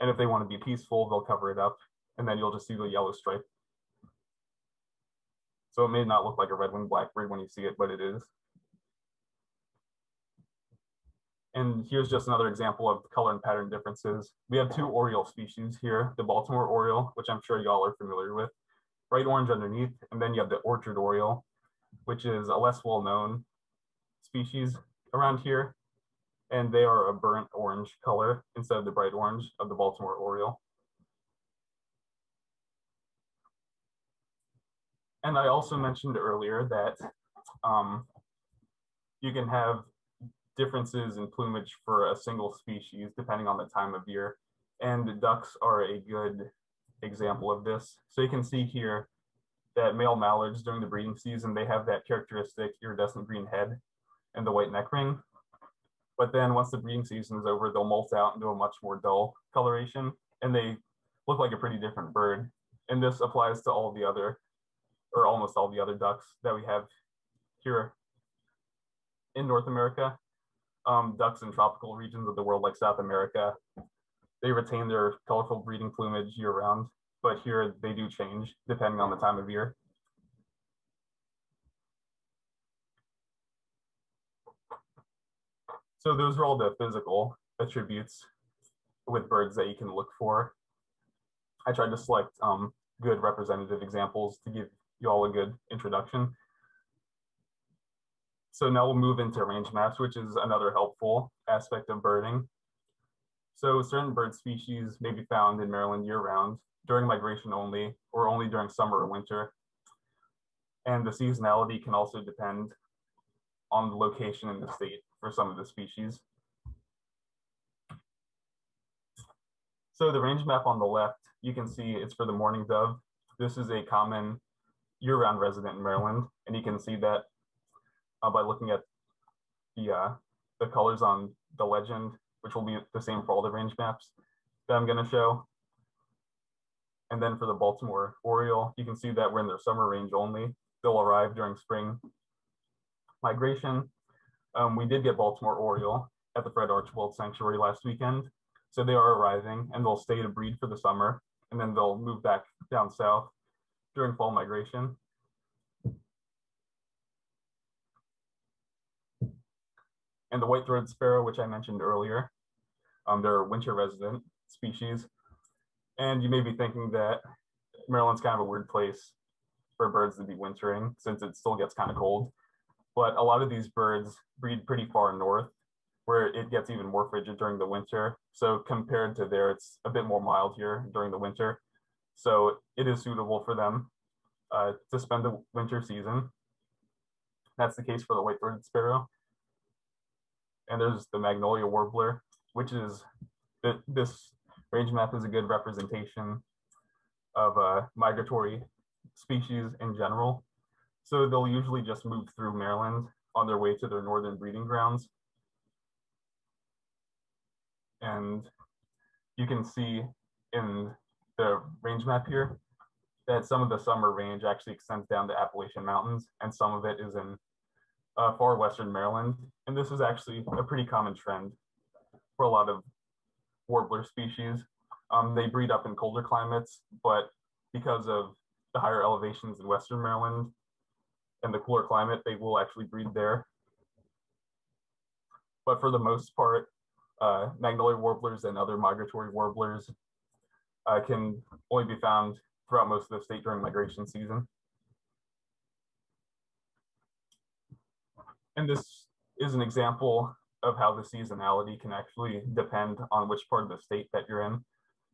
And if they want to be peaceful, they'll cover it up and then you'll just see the yellow stripe. So it may not look like a red-winged blackbird when you see it, but it is. And here's just another example of color and pattern differences. We have two oriole species here, the Baltimore oriole, which I'm sure y'all are familiar with, bright orange underneath, and then you have the orchard oriole, which is a less well-known species around here. And they are a burnt orange color instead of the bright orange of the Baltimore oriole. And I also mentioned earlier that um, you can have differences in plumage for a single species depending on the time of year. And ducks are a good example of this. So you can see here that male mallards during the breeding season, they have that characteristic iridescent green head and the white neck ring. But then once the breeding season is over, they'll molt out into a much more dull coloration and they look like a pretty different bird. And this applies to all the other or almost all the other ducks that we have here in North America. Um, ducks in tropical regions of the world like South America, they retain their colorful breeding plumage year round, but here they do change depending on the time of year. So those are all the physical attributes with birds that you can look for. I tried to select um, good representative examples to give you all a good introduction. So now we'll move into range maps, which is another helpful aspect of birding. So certain bird species may be found in Maryland year round, during migration only, or only during summer or winter. And the seasonality can also depend on the location in the state for some of the species. So the range map on the left, you can see it's for the mourning dove. This is a common year-round resident in Maryland, and you can see that uh, by looking at the uh, the colors on the legend, which will be the same for all the range maps that I'm going to show. And then for the Baltimore Oriole, you can see that we're in their summer range only. They'll arrive during spring migration. Um, we did get Baltimore Oriole at the Fred Archibald Sanctuary last weekend. So they are arriving and they'll stay to breed for the summer and then they'll move back down south during fall migration. And the white-throated sparrow, which I mentioned earlier, um, they're a winter resident species. And you may be thinking that Maryland's kind of a weird place for birds to be wintering since it still gets kind of cold. But a lot of these birds breed pretty far north where it gets even more frigid during the winter. So compared to there, it's a bit more mild here during the winter. So it is suitable for them uh, to spend the winter season. That's the case for the white-throated sparrow. And there's the magnolia warbler, which is this range map is a good representation of uh, migratory species in general. So they'll usually just move through Maryland on their way to their northern breeding grounds. And you can see in the range map here that some of the summer range actually extends down to Appalachian Mountains, and some of it is in uh, far western Maryland. And this is actually a pretty common trend for a lot of warbler species. Um, they breed up in colder climates, but because of the higher elevations in western Maryland and the cooler climate, they will actually breed there. But for the most part, uh, magnolia warblers and other migratory warblers uh, can only be found throughout most of the state during migration season. And this is an example of how the seasonality can actually depend on which part of the state that you're in.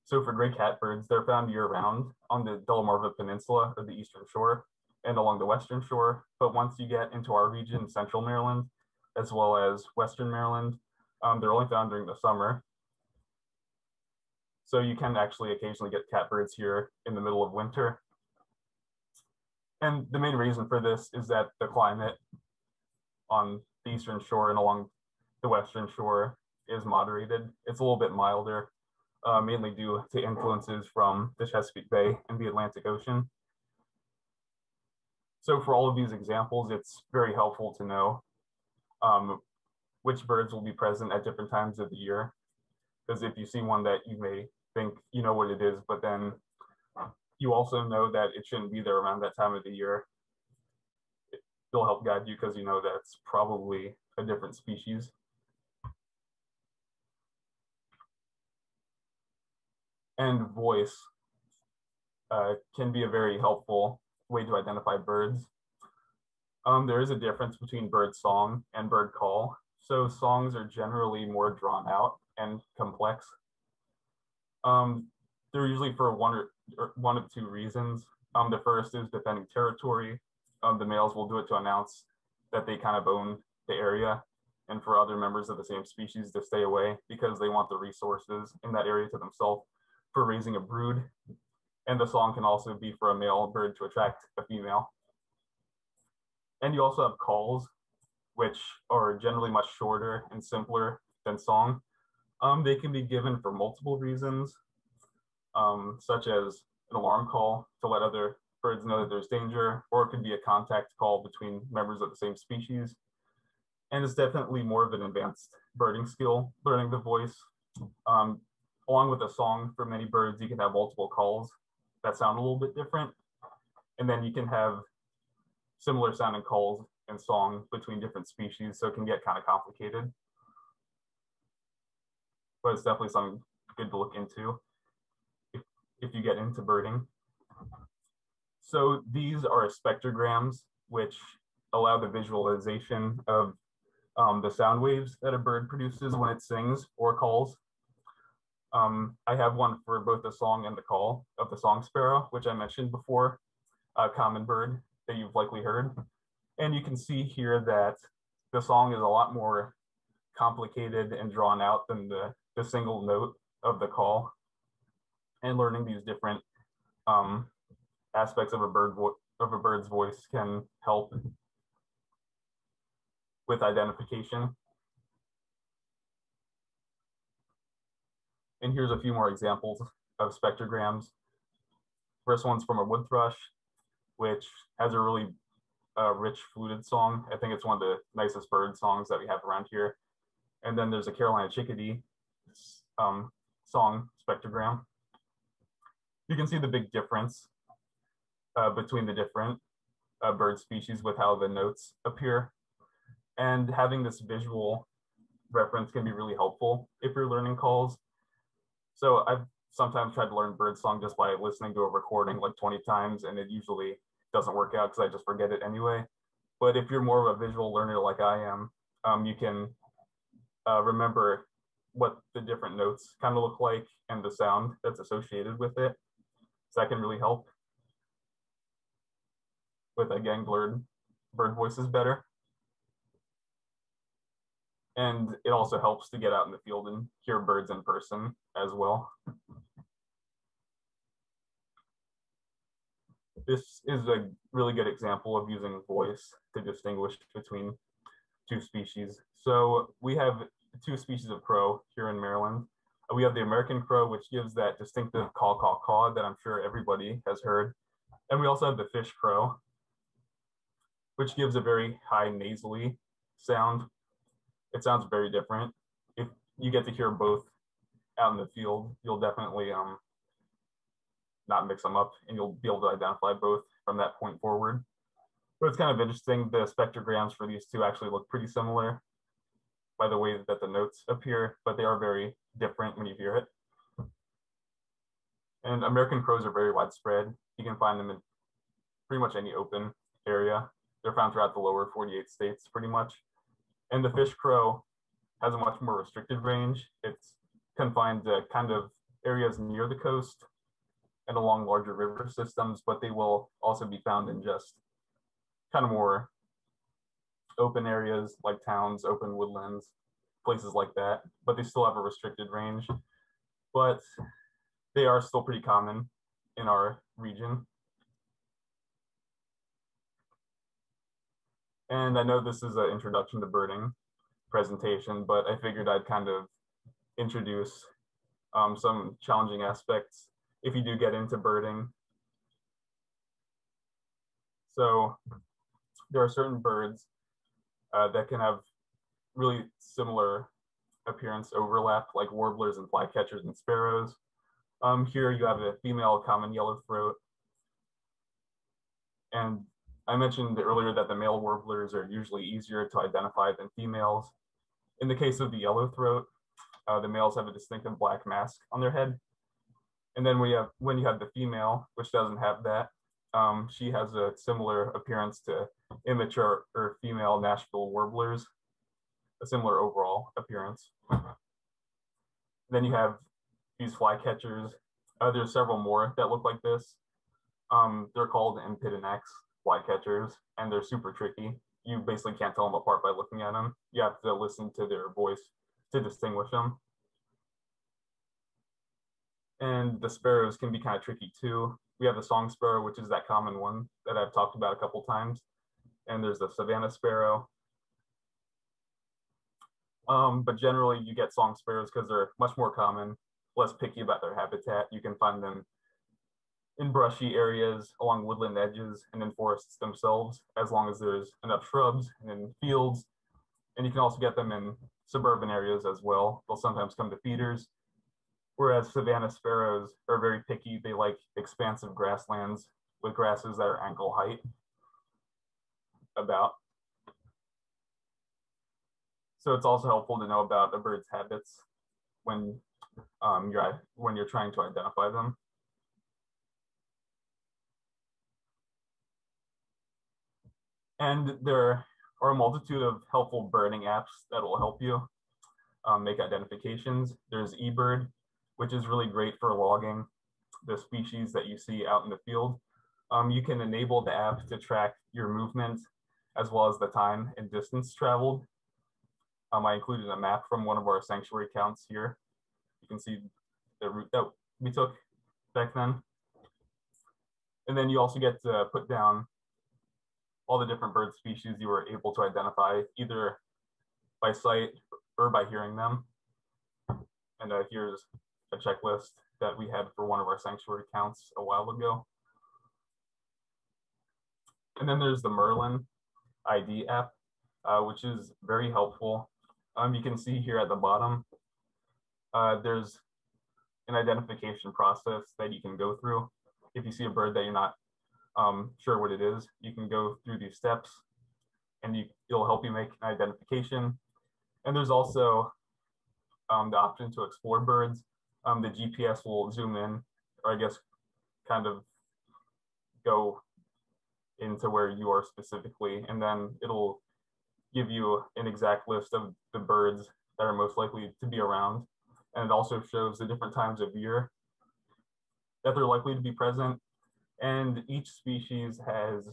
So for gray catbirds, they're found year round on the Delmarva Peninsula or the eastern shore and along the western shore. But once you get into our region, central Maryland, as well as western Maryland, um, they're only found during the summer. So you can actually occasionally get catbirds here in the middle of winter. And the main reason for this is that the climate on the eastern shore and along the western shore is moderated. It's a little bit milder, uh, mainly due to influences from the Chesapeake Bay and the Atlantic Ocean. So for all of these examples, it's very helpful to know um, which birds will be present at different times of the year. Because if you see one that you may think you know what it is, but then you also know that it shouldn't be there around that time of the year, it'll help guide you because you know that's probably a different species. And voice uh, can be a very helpful way to identify birds. Um, there is a difference between bird song and bird call. So songs are generally more drawn out and complex. Um, they're usually for one or, or, one of two reasons. Um, the first is defending territory. Um, the males will do it to announce that they kind of own the area and for other members of the same species to stay away because they want the resources in that area to themselves for raising a brood. And the song can also be for a male bird to attract a female. And you also have calls, which are generally much shorter and simpler than song. Um, they can be given for multiple reasons, um, such as an alarm call to let other birds know that there's danger, or it could be a contact call between members of the same species. And it's definitely more of an advanced birding skill, learning the voice. Um, along with a song for many birds, you can have multiple calls that sound a little bit different. And then you can have similar sounding calls and song between different species, so it can get kind of complicated. but it's definitely something good to look into if, if you get into birding. So these are spectrograms, which allow the visualization of um, the sound waves that a bird produces when it sings or calls. Um, I have one for both the song and the call of the song sparrow, which I mentioned before, a common bird that you've likely heard. And you can see here that the song is a lot more complicated and drawn out than the, the single note of the call. And learning these different um, aspects of a bird of a bird's voice can help with identification. And here's a few more examples of spectrograms. First one's from a wood thrush, which has a really uh, rich fluted song. I think it's one of the nicest bird songs that we have around here. And then there's a Carolina chickadee um, song spectrogram. You can see the big difference uh, between the different uh, bird species with how the notes appear. And having this visual reference can be really helpful if you're learning calls. So I've sometimes tried to learn birdsong just by listening to a recording like 20 times, and it usually doesn't work out because I just forget it anyway. But if you're more of a visual learner like I am, um, you can uh, remember what the different notes kind of look like and the sound that's associated with it. So that can really help with again blurred bird voices better. And it also helps to get out in the field and hear birds in person as well. This is a really good example of using voice to distinguish between two species. So we have two species of crow here in Maryland. We have the American crow, which gives that distinctive caw, caw, caw that I'm sure everybody has heard. And we also have the fish crow, which gives a very high nasally sound it sounds very different. If you get to hear both out in the field, you'll definitely um, not mix them up and you'll be able to identify both from that point forward. But it's kind of interesting. The spectrograms for these two actually look pretty similar by the way that the notes appear, but they are very different when you hear it. And American crows are very widespread. You can find them in pretty much any open area. They're found throughout the lower 48 states pretty much. And the fish crow has a much more restricted range. It's confined to kind of areas near the coast and along larger river systems, but they will also be found in just kind of more open areas like towns, open woodlands, places like that. But they still have a restricted range. But they are still pretty common in our region. And I know this is an introduction to birding presentation, but I figured I'd kind of introduce um, some challenging aspects if you do get into birding. So there are certain birds uh, that can have really similar appearance overlap, like warblers and flycatchers and sparrows. Um, here you have a female common yellow throat. And I mentioned earlier that the male warblers are usually easier to identify than females. In the case of the yellow throat, uh, the males have a distinctive black mask on their head. And then you have, when you have the female, which doesn't have that, um, she has a similar appearance to immature or female Nashville warblers, a similar overall appearance. then you have these flycatchers. Uh, there's several more that look like this. Um, they're called Flycatchers, and they're super tricky. You basically can't tell them apart by looking at them. You have to listen to their voice to distinguish them. And the sparrows can be kind of tricky too. We have the song sparrow, which is that common one that I've talked about a couple times. And there's the Savannah sparrow. Um, but generally you get song sparrows because they're much more common, less picky about their habitat. You can find them in brushy areas along woodland edges and in forests themselves, as long as there's enough shrubs and in fields. And you can also get them in suburban areas as well. They'll sometimes come to feeders. Whereas Savannah sparrows are very picky. They like expansive grasslands with grasses that are ankle height about. So it's also helpful to know about a bird's habits when um, you're when you're trying to identify them. And there are a multitude of helpful birding apps that will help you um, make identifications. There's eBird, which is really great for logging the species that you see out in the field. Um, you can enable the app to track your movement as well as the time and distance traveled. Um, I included a map from one of our sanctuary counts here. You can see the route that we took back then. And then you also get to put down all the different bird species you were able to identify either by sight or by hearing them. And uh, here's a checklist that we had for one of our sanctuary counts a while ago. And then there's the Merlin ID app, uh, which is very helpful. Um, you can see here at the bottom, uh, there's an identification process that you can go through. If you see a bird that you're not um, sure what it is, you can go through these steps and you, it'll help you make an identification. And there's also um, the option to explore birds. Um, the GPS will zoom in, or I guess kind of go into where you are specifically, and then it'll give you an exact list of the birds that are most likely to be around. And it also shows the different times of year that they're likely to be present. And each species has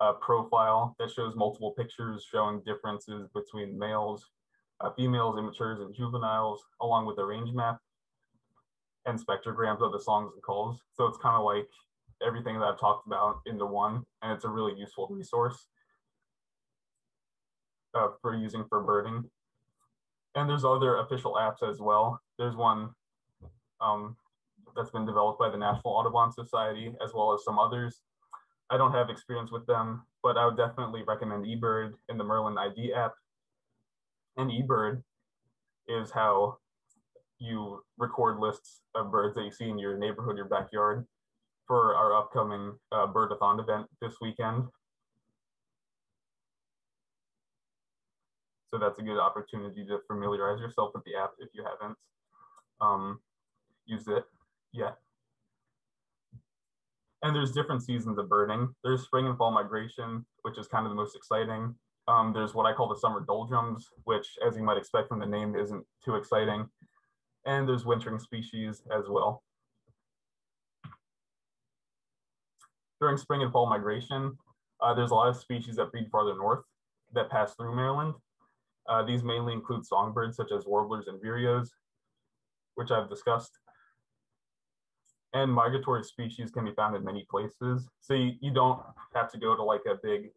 a profile that shows multiple pictures showing differences between males, uh, females, immatures, and juveniles, along with a range map and spectrograms of the songs and calls. So it's kind of like everything that I've talked about into one, and it's a really useful resource uh, for using for birding. And there's other official apps as well. There's one um, that's been developed by the National Audubon Society, as well as some others. I don't have experience with them, but I would definitely recommend eBird and the Merlin ID app. And eBird is how you record lists of birds that you see in your neighborhood, your backyard for our upcoming uh, Birdathon event this weekend. So that's a good opportunity to familiarize yourself with the app if you haven't um, used it yet. And there's different seasons of birding. There's spring and fall migration, which is kind of the most exciting. Um, there's what I call the summer doldrums, which, as you might expect from the name, isn't too exciting. And there's wintering species as well. During spring and fall migration, uh, there's a lot of species that breed farther north that pass through Maryland. Uh, these mainly include songbirds such as warblers and vireos, which I've discussed. And migratory species can be found in many places. So you, you don't have to go to like a big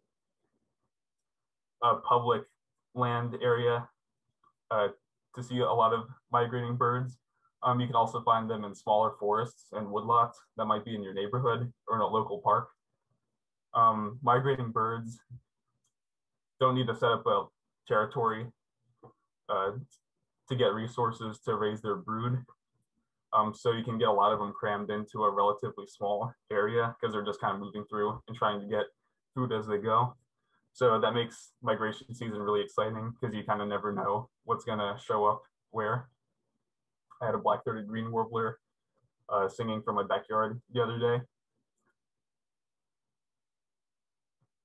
uh, public land area uh, to see a lot of migrating birds. Um, you can also find them in smaller forests and woodlots that might be in your neighborhood or in a local park. Um, migrating birds don't need to set up a territory uh, to get resources to raise their brood. Um, so you can get a lot of them crammed into a relatively small area because they're just kind of moving through and trying to get food as they go. So that makes migration season really exciting because you kind of never know what's going to show up where. I had a black-throated green warbler uh, singing from my backyard the other day.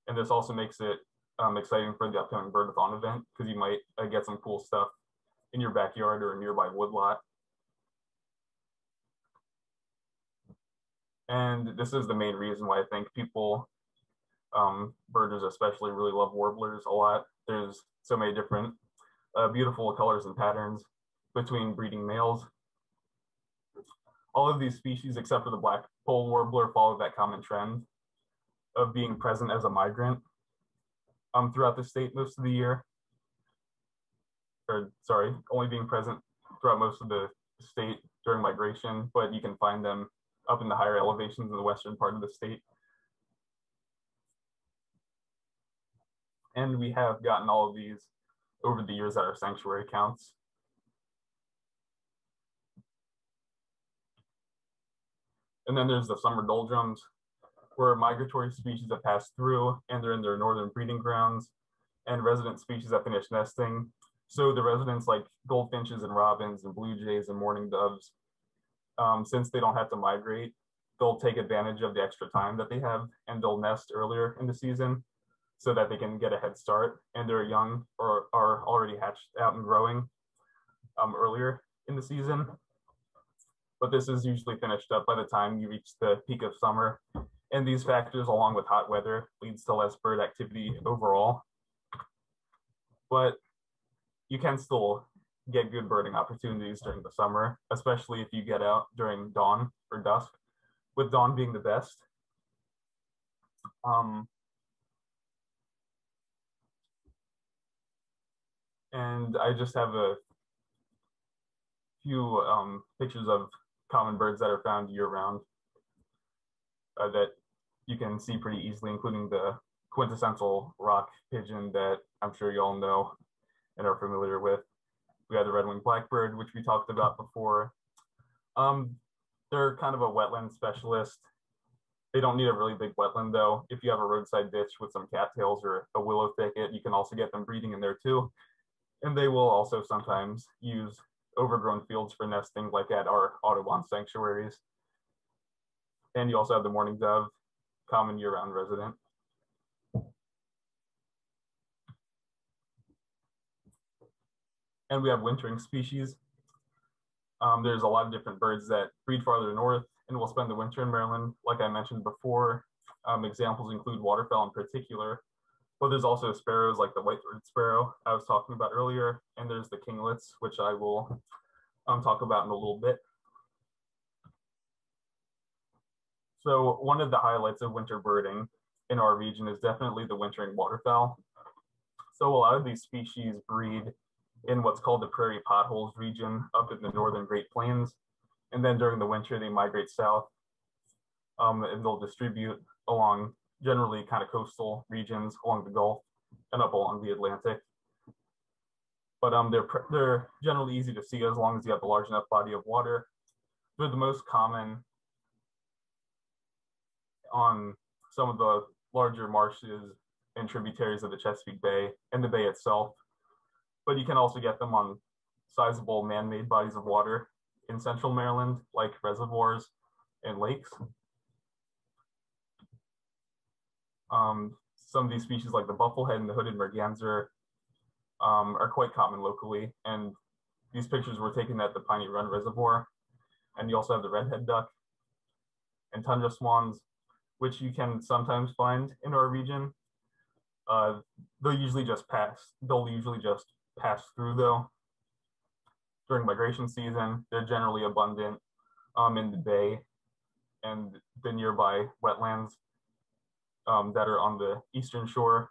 And this also makes it um, exciting for the upcoming Birdathon event because you might uh, get some cool stuff in your backyard or a nearby woodlot. And this is the main reason why I think people, um, birders especially, really love warblers a lot. There's so many different uh, beautiful colors and patterns between breeding males. All of these species, except for the black pole warbler, follow that common trend of being present as a migrant um, throughout the state most of the year. Or sorry, only being present throughout most of the state during migration, but you can find them up in the higher elevations in the western part of the state. And we have gotten all of these over the years at our sanctuary counts. And then there's the summer doldrums, where migratory species have passed through and they're in their northern breeding grounds, and resident species have finished nesting. So the residents like goldfinches and robins and blue jays and mourning doves, um, since they don't have to migrate, they'll take advantage of the extra time that they have and they'll nest earlier in the season so that they can get a head start and they're young or are already hatched out and growing um, earlier in the season. But this is usually finished up by the time you reach the peak of summer. And these factors, along with hot weather, leads to less bird activity overall. But you can still get good birding opportunities during the summer, especially if you get out during dawn or dusk, with dawn being the best. Um, and I just have a few um, pictures of common birds that are found year round uh, that you can see pretty easily, including the quintessential rock pigeon that I'm sure you all know and are familiar with. We have the red-winged blackbird, which we talked about before. Um, they're kind of a wetland specialist. They don't need a really big wetland though. If you have a roadside ditch with some cattails or a willow thicket, you can also get them breeding in there too. And they will also sometimes use overgrown fields for nesting like at our Audubon sanctuaries. And you also have the mourning dove, common year-round resident. And we have wintering species. Um, there's a lot of different birds that breed farther north and will spend the winter in Maryland. Like I mentioned before, um, examples include waterfowl in particular, but there's also sparrows like the white-throated sparrow I was talking about earlier, and there's the kinglets, which I will um, talk about in a little bit. So one of the highlights of winter birding in our region is definitely the wintering waterfowl. So a lot of these species breed in what's called the prairie potholes region up in the northern Great Plains. And then during the winter, they migrate south um, and they'll distribute along generally kind of coastal regions along the Gulf and up along the Atlantic. But um, they're, they're generally easy to see as long as you have a large enough body of water. They're the most common on some of the larger marshes and tributaries of the Chesapeake Bay and the bay itself but you can also get them on sizable man-made bodies of water in central Maryland, like reservoirs and lakes. Um, some of these species like the bufflehead and the hooded merganser um, are quite common locally. And these pictures were taken at the Piney Run Reservoir. And you also have the redhead duck and tundra swans, which you can sometimes find in our region. Uh, they'll usually just pass, they'll usually just pass through though. During migration season, they're generally abundant um, in the bay and the nearby wetlands um, that are on the eastern shore.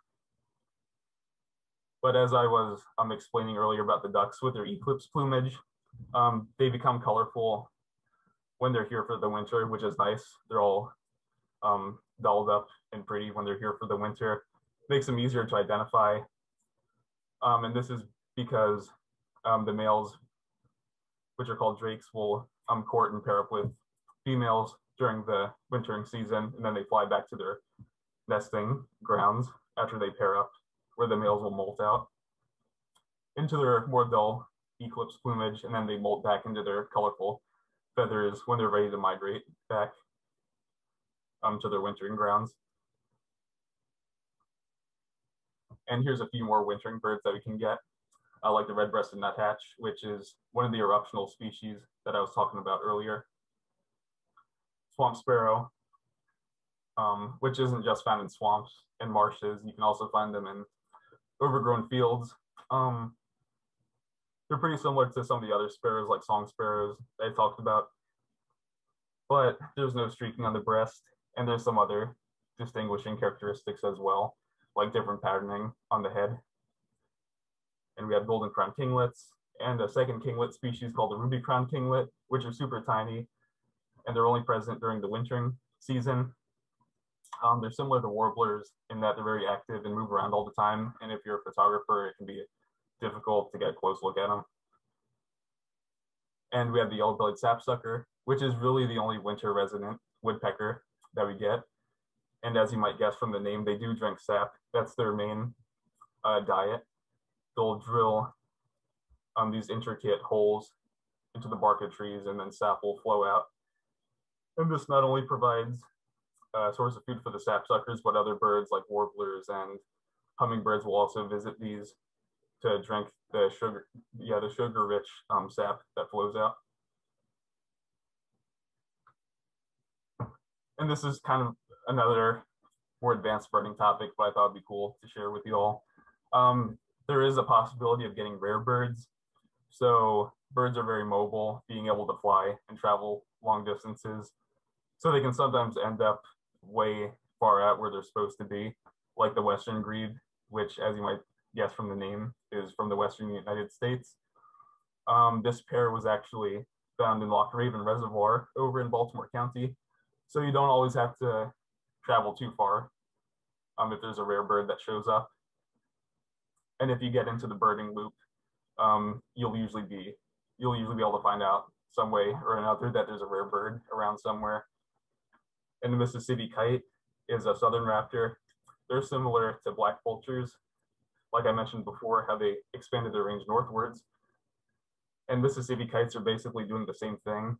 But as I was um, explaining earlier about the ducks with their eclipse plumage, um, they become colorful when they're here for the winter, which is nice. They're all um, dolled up and pretty when they're here for the winter. Makes them easier to identify. Um, and this is because um, the males, which are called drakes, will um, court and pair up with females during the wintering season, and then they fly back to their nesting grounds after they pair up, where the males will molt out into their more dull eclipse plumage, and then they molt back into their colorful feathers when they're ready to migrate back um, to their wintering grounds. And here's a few more wintering birds that we can get uh, like the red-breasted nuthatch, which is one of the eruptional species that I was talking about earlier. Swamp sparrow, um, which isn't just found in swamps and marshes. You can also find them in overgrown fields. Um, they're pretty similar to some of the other sparrows, like song sparrows I talked about, but there's no streaking on the breast, and there's some other distinguishing characteristics as well, like different patterning on the head and we have golden crown kinglets and a second kinglet species called the ruby crown kinglet, which are super tiny and they're only present during the wintering season. Um, they're similar to warblers in that they're very active and move around all the time. And if you're a photographer, it can be difficult to get a close look at them. And we have the yellow-bellied sapsucker, which is really the only winter resident woodpecker that we get. And as you might guess from the name, they do drink sap. That's their main uh, diet they'll drill um, these intricate holes into the bark of trees and then sap will flow out. And this not only provides a source of food for the sapsuckers, but other birds like warblers and hummingbirds will also visit these to drink the sugar, yeah, the sugar-rich um, sap that flows out. And this is kind of another more advanced birding topic, but I thought it'd be cool to share with you all. Um, there is a possibility of getting rare birds. So birds are very mobile, being able to fly and travel long distances. So they can sometimes end up way far out where they're supposed to be, like the Western grebe, which as you might guess from the name, is from the Western United States. Um, this pair was actually found in Loch Raven Reservoir over in Baltimore County. So you don't always have to travel too far um, if there's a rare bird that shows up. And if you get into the birding loop, um, you'll usually be you'll usually be able to find out some way or another that there's a rare bird around somewhere. And the Mississippi kite is a southern raptor. They're similar to black vultures. Like I mentioned before, how they expanded their range northwards. And Mississippi kites are basically doing the same thing.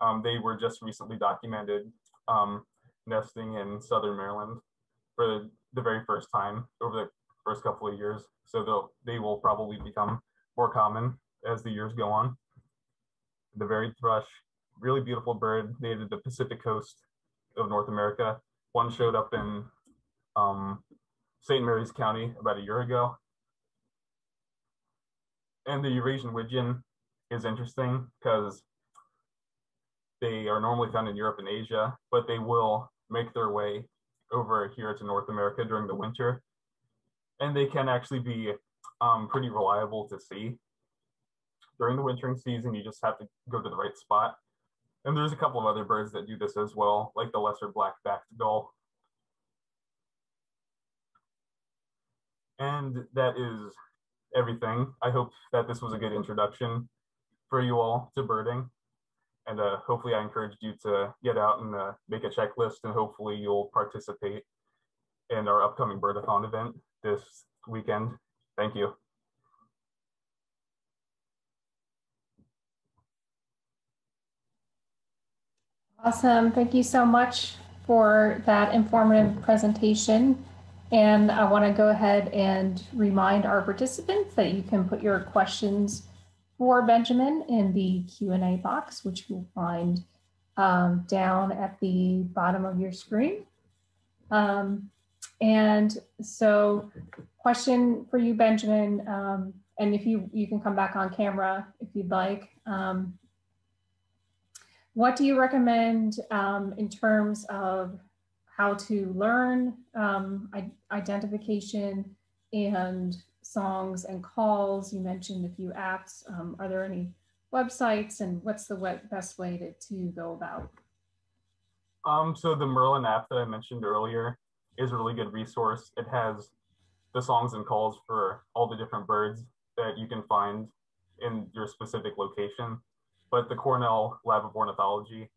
Um, they were just recently documented um, nesting in southern Maryland for the very first time over the first couple of years. So they'll, they will probably become more common as the years go on. The varied thrush, really beautiful bird, native to the Pacific coast of North America. One showed up in um, St. Mary's County about a year ago. And the Eurasian widgeon is interesting because they are normally found in Europe and Asia, but they will make their way over here to North America during the winter. And they can actually be um, pretty reliable to see. During the wintering season, you just have to go to the right spot. And there's a couple of other birds that do this as well, like the lesser black-backed gull. And that is everything. I hope that this was a good introduction for you all to birding and uh, hopefully I encouraged you to get out and uh, make a checklist and hopefully you'll participate in our upcoming Birdathon event this weekend. Thank you. Awesome. Thank you so much for that informative presentation. And I want to go ahead and remind our participants that you can put your questions for Benjamin in the Q&A box, which you'll find um, down at the bottom of your screen. Um, and so question for you, Benjamin, um, and if you, you can come back on camera if you'd like. Um, what do you recommend um, in terms of how to learn um, identification and songs and calls. You mentioned a few apps. Um, are there any websites and what's the web best way to, to go about? Um, so the Merlin app that I mentioned earlier is a really good resource. It has the songs and calls for all the different birds that you can find in your specific location. But the Cornell Lab of Ornithology,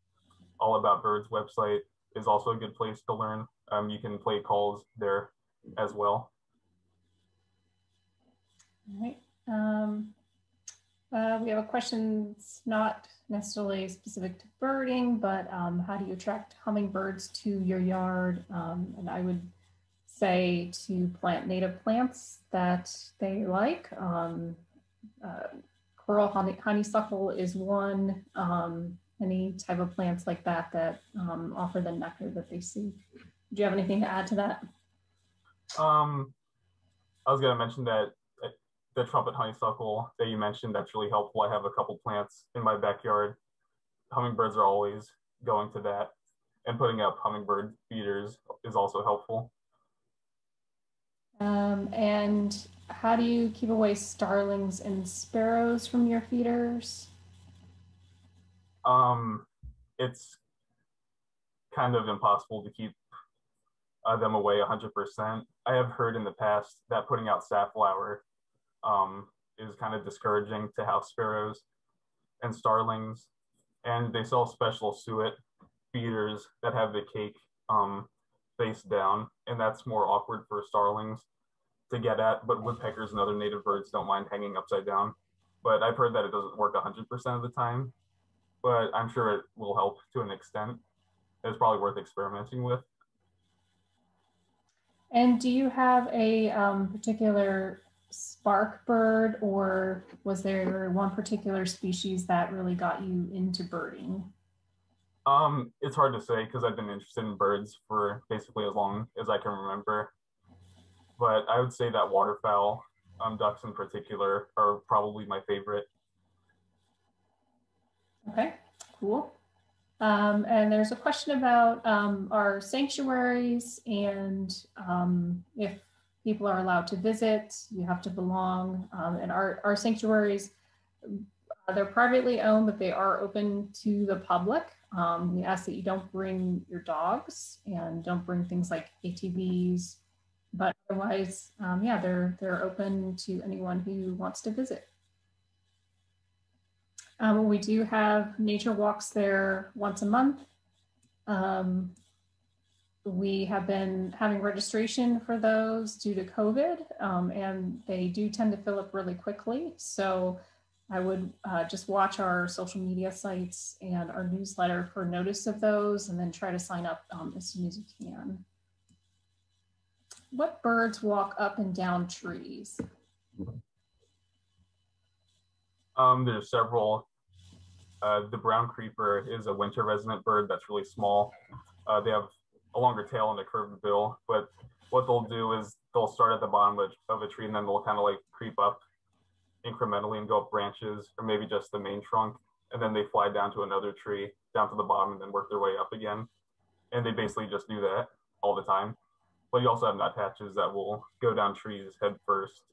All About Birds website is also a good place to learn. Um, you can play calls there as well. All right. Um, uh, we have a question that's not necessarily specific to birding, but um, how do you attract hummingbirds to your yard? Um, and I would say to plant native plants that they like. Um, uh, coral honey, honeysuckle is one. Um, any type of plants like that that um, offer the nectar that they seek. Do you have anything to add to that? Um, I was going to mention that the trumpet honeysuckle that you mentioned, that's really helpful. I have a couple plants in my backyard. Hummingbirds are always going to that. And putting up hummingbird feeders is also helpful. Um, and how do you keep away starlings and sparrows from your feeders? Um, it's kind of impossible to keep uh, them away 100%. I have heard in the past that putting out safflower um, is kind of discouraging to house sparrows and starlings. And they sell special suet feeders that have the cake um, face down, and that's more awkward for starlings to get at. But woodpeckers and other native birds don't mind hanging upside down but I've heard that it doesn't work 100% of the time. But I'm sure it will help to an extent. It's probably worth experimenting with. And do you have a um, particular spark bird, or was there one particular species that really got you into birding? Um, it's hard to say because I've been interested in birds for basically as long as I can remember. But I would say that waterfowl, um, ducks in particular, are probably my favorite. Okay, cool. Um, and there's a question about um, our sanctuaries and um, if people are allowed to visit, you have to belong. Um, and our, our sanctuaries, uh, they're privately owned, but they are open to the public. Um, we ask that you don't bring your dogs and don't bring things like ATVs, but otherwise, um, yeah, they're, they're open to anyone who wants to visit. Um, we do have nature walks there once a month. Um, we have been having registration for those due to COVID, um, and they do tend to fill up really quickly. So I would uh, just watch our social media sites and our newsletter for notice of those, and then try to sign up um, as soon as you can. What birds walk up and down trees? Um, there's several. Uh, the brown creeper is a winter resident bird that's really small. Uh, they have a longer tail and a curved bill, but what they'll do is they'll start at the bottom of, of a tree and then they'll kind of like creep up incrementally and go up branches or maybe just the main trunk. And then they fly down to another tree, down to the bottom, and then work their way up again. And they basically just do that all the time. But you also have nuthatches that will go down trees head first,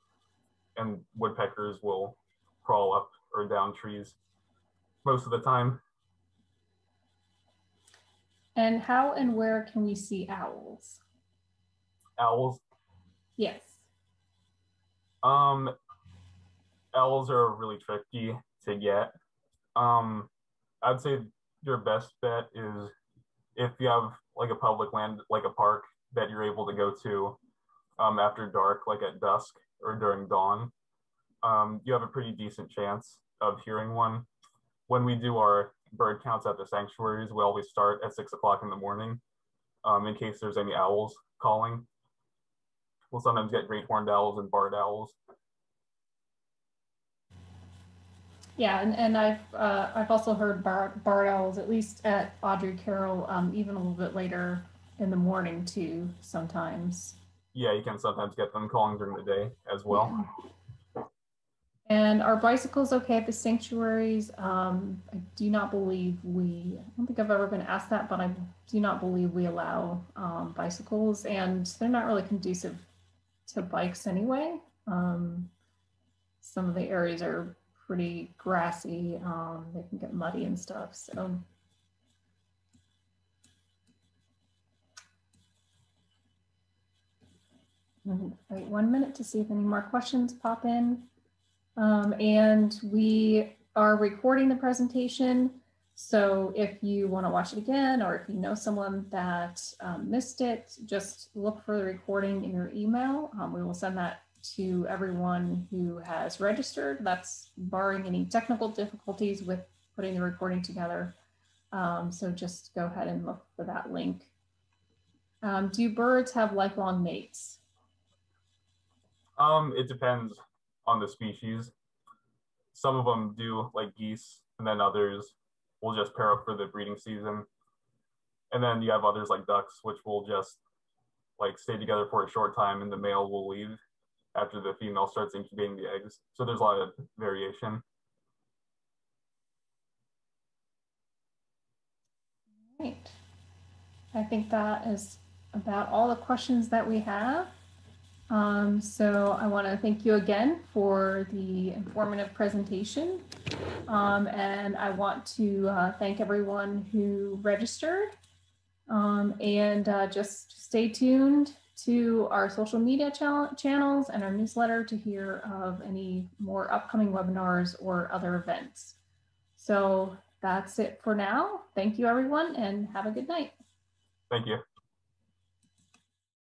and woodpeckers will crawl up or down trees most of the time. And how and where can we see owls? Owls? Yes. Um, owls are really tricky to get. Um, I'd say your best bet is if you have like a public land, like a park that you're able to go to um, after dark, like at dusk or during dawn, um, you have a pretty decent chance of hearing one. When we do our bird counts at the sanctuaries, we always start at six o'clock in the morning um, in case there's any owls calling. We'll sometimes get great horned owls and barred owls. Yeah, and, and I've uh, I've also heard bar, barred owls at least at Audrey Carroll, um, even a little bit later in the morning too. Sometimes. Yeah, you can sometimes get them calling during the day as well. Yeah. And are bicycles okay at the sanctuaries? Um, I do not believe we, I don't think I've ever been asked that, but I do not believe we allow um, bicycles and they're not really conducive to bikes anyway. Um, some of the areas are pretty grassy. Um, they can get muddy and stuff. So wait one minute to see if any more questions pop in. Um, and we are recording the presentation. So if you want to watch it again, or if you know someone that um, missed it, just look for the recording in your email. Um, we will send that to everyone who has registered. That's barring any technical difficulties with putting the recording together. Um, so just go ahead and look for that link. Um, do birds have lifelong mates? Um, it depends on the species. Some of them do, like geese, and then others will just pair up for the breeding season. And then you have others like ducks, which will just like stay together for a short time, and the male will leave after the female starts incubating the eggs. So there's a lot of variation. Right. I think that is about all the questions that we have. Um, so I want to thank you again for the informative presentation. Um, and I want to uh, thank everyone who registered. Um, and uh, just stay tuned to our social media channels and our newsletter to hear of any more upcoming webinars or other events. So that's it for now. Thank you, everyone, and have a good night. Thank you.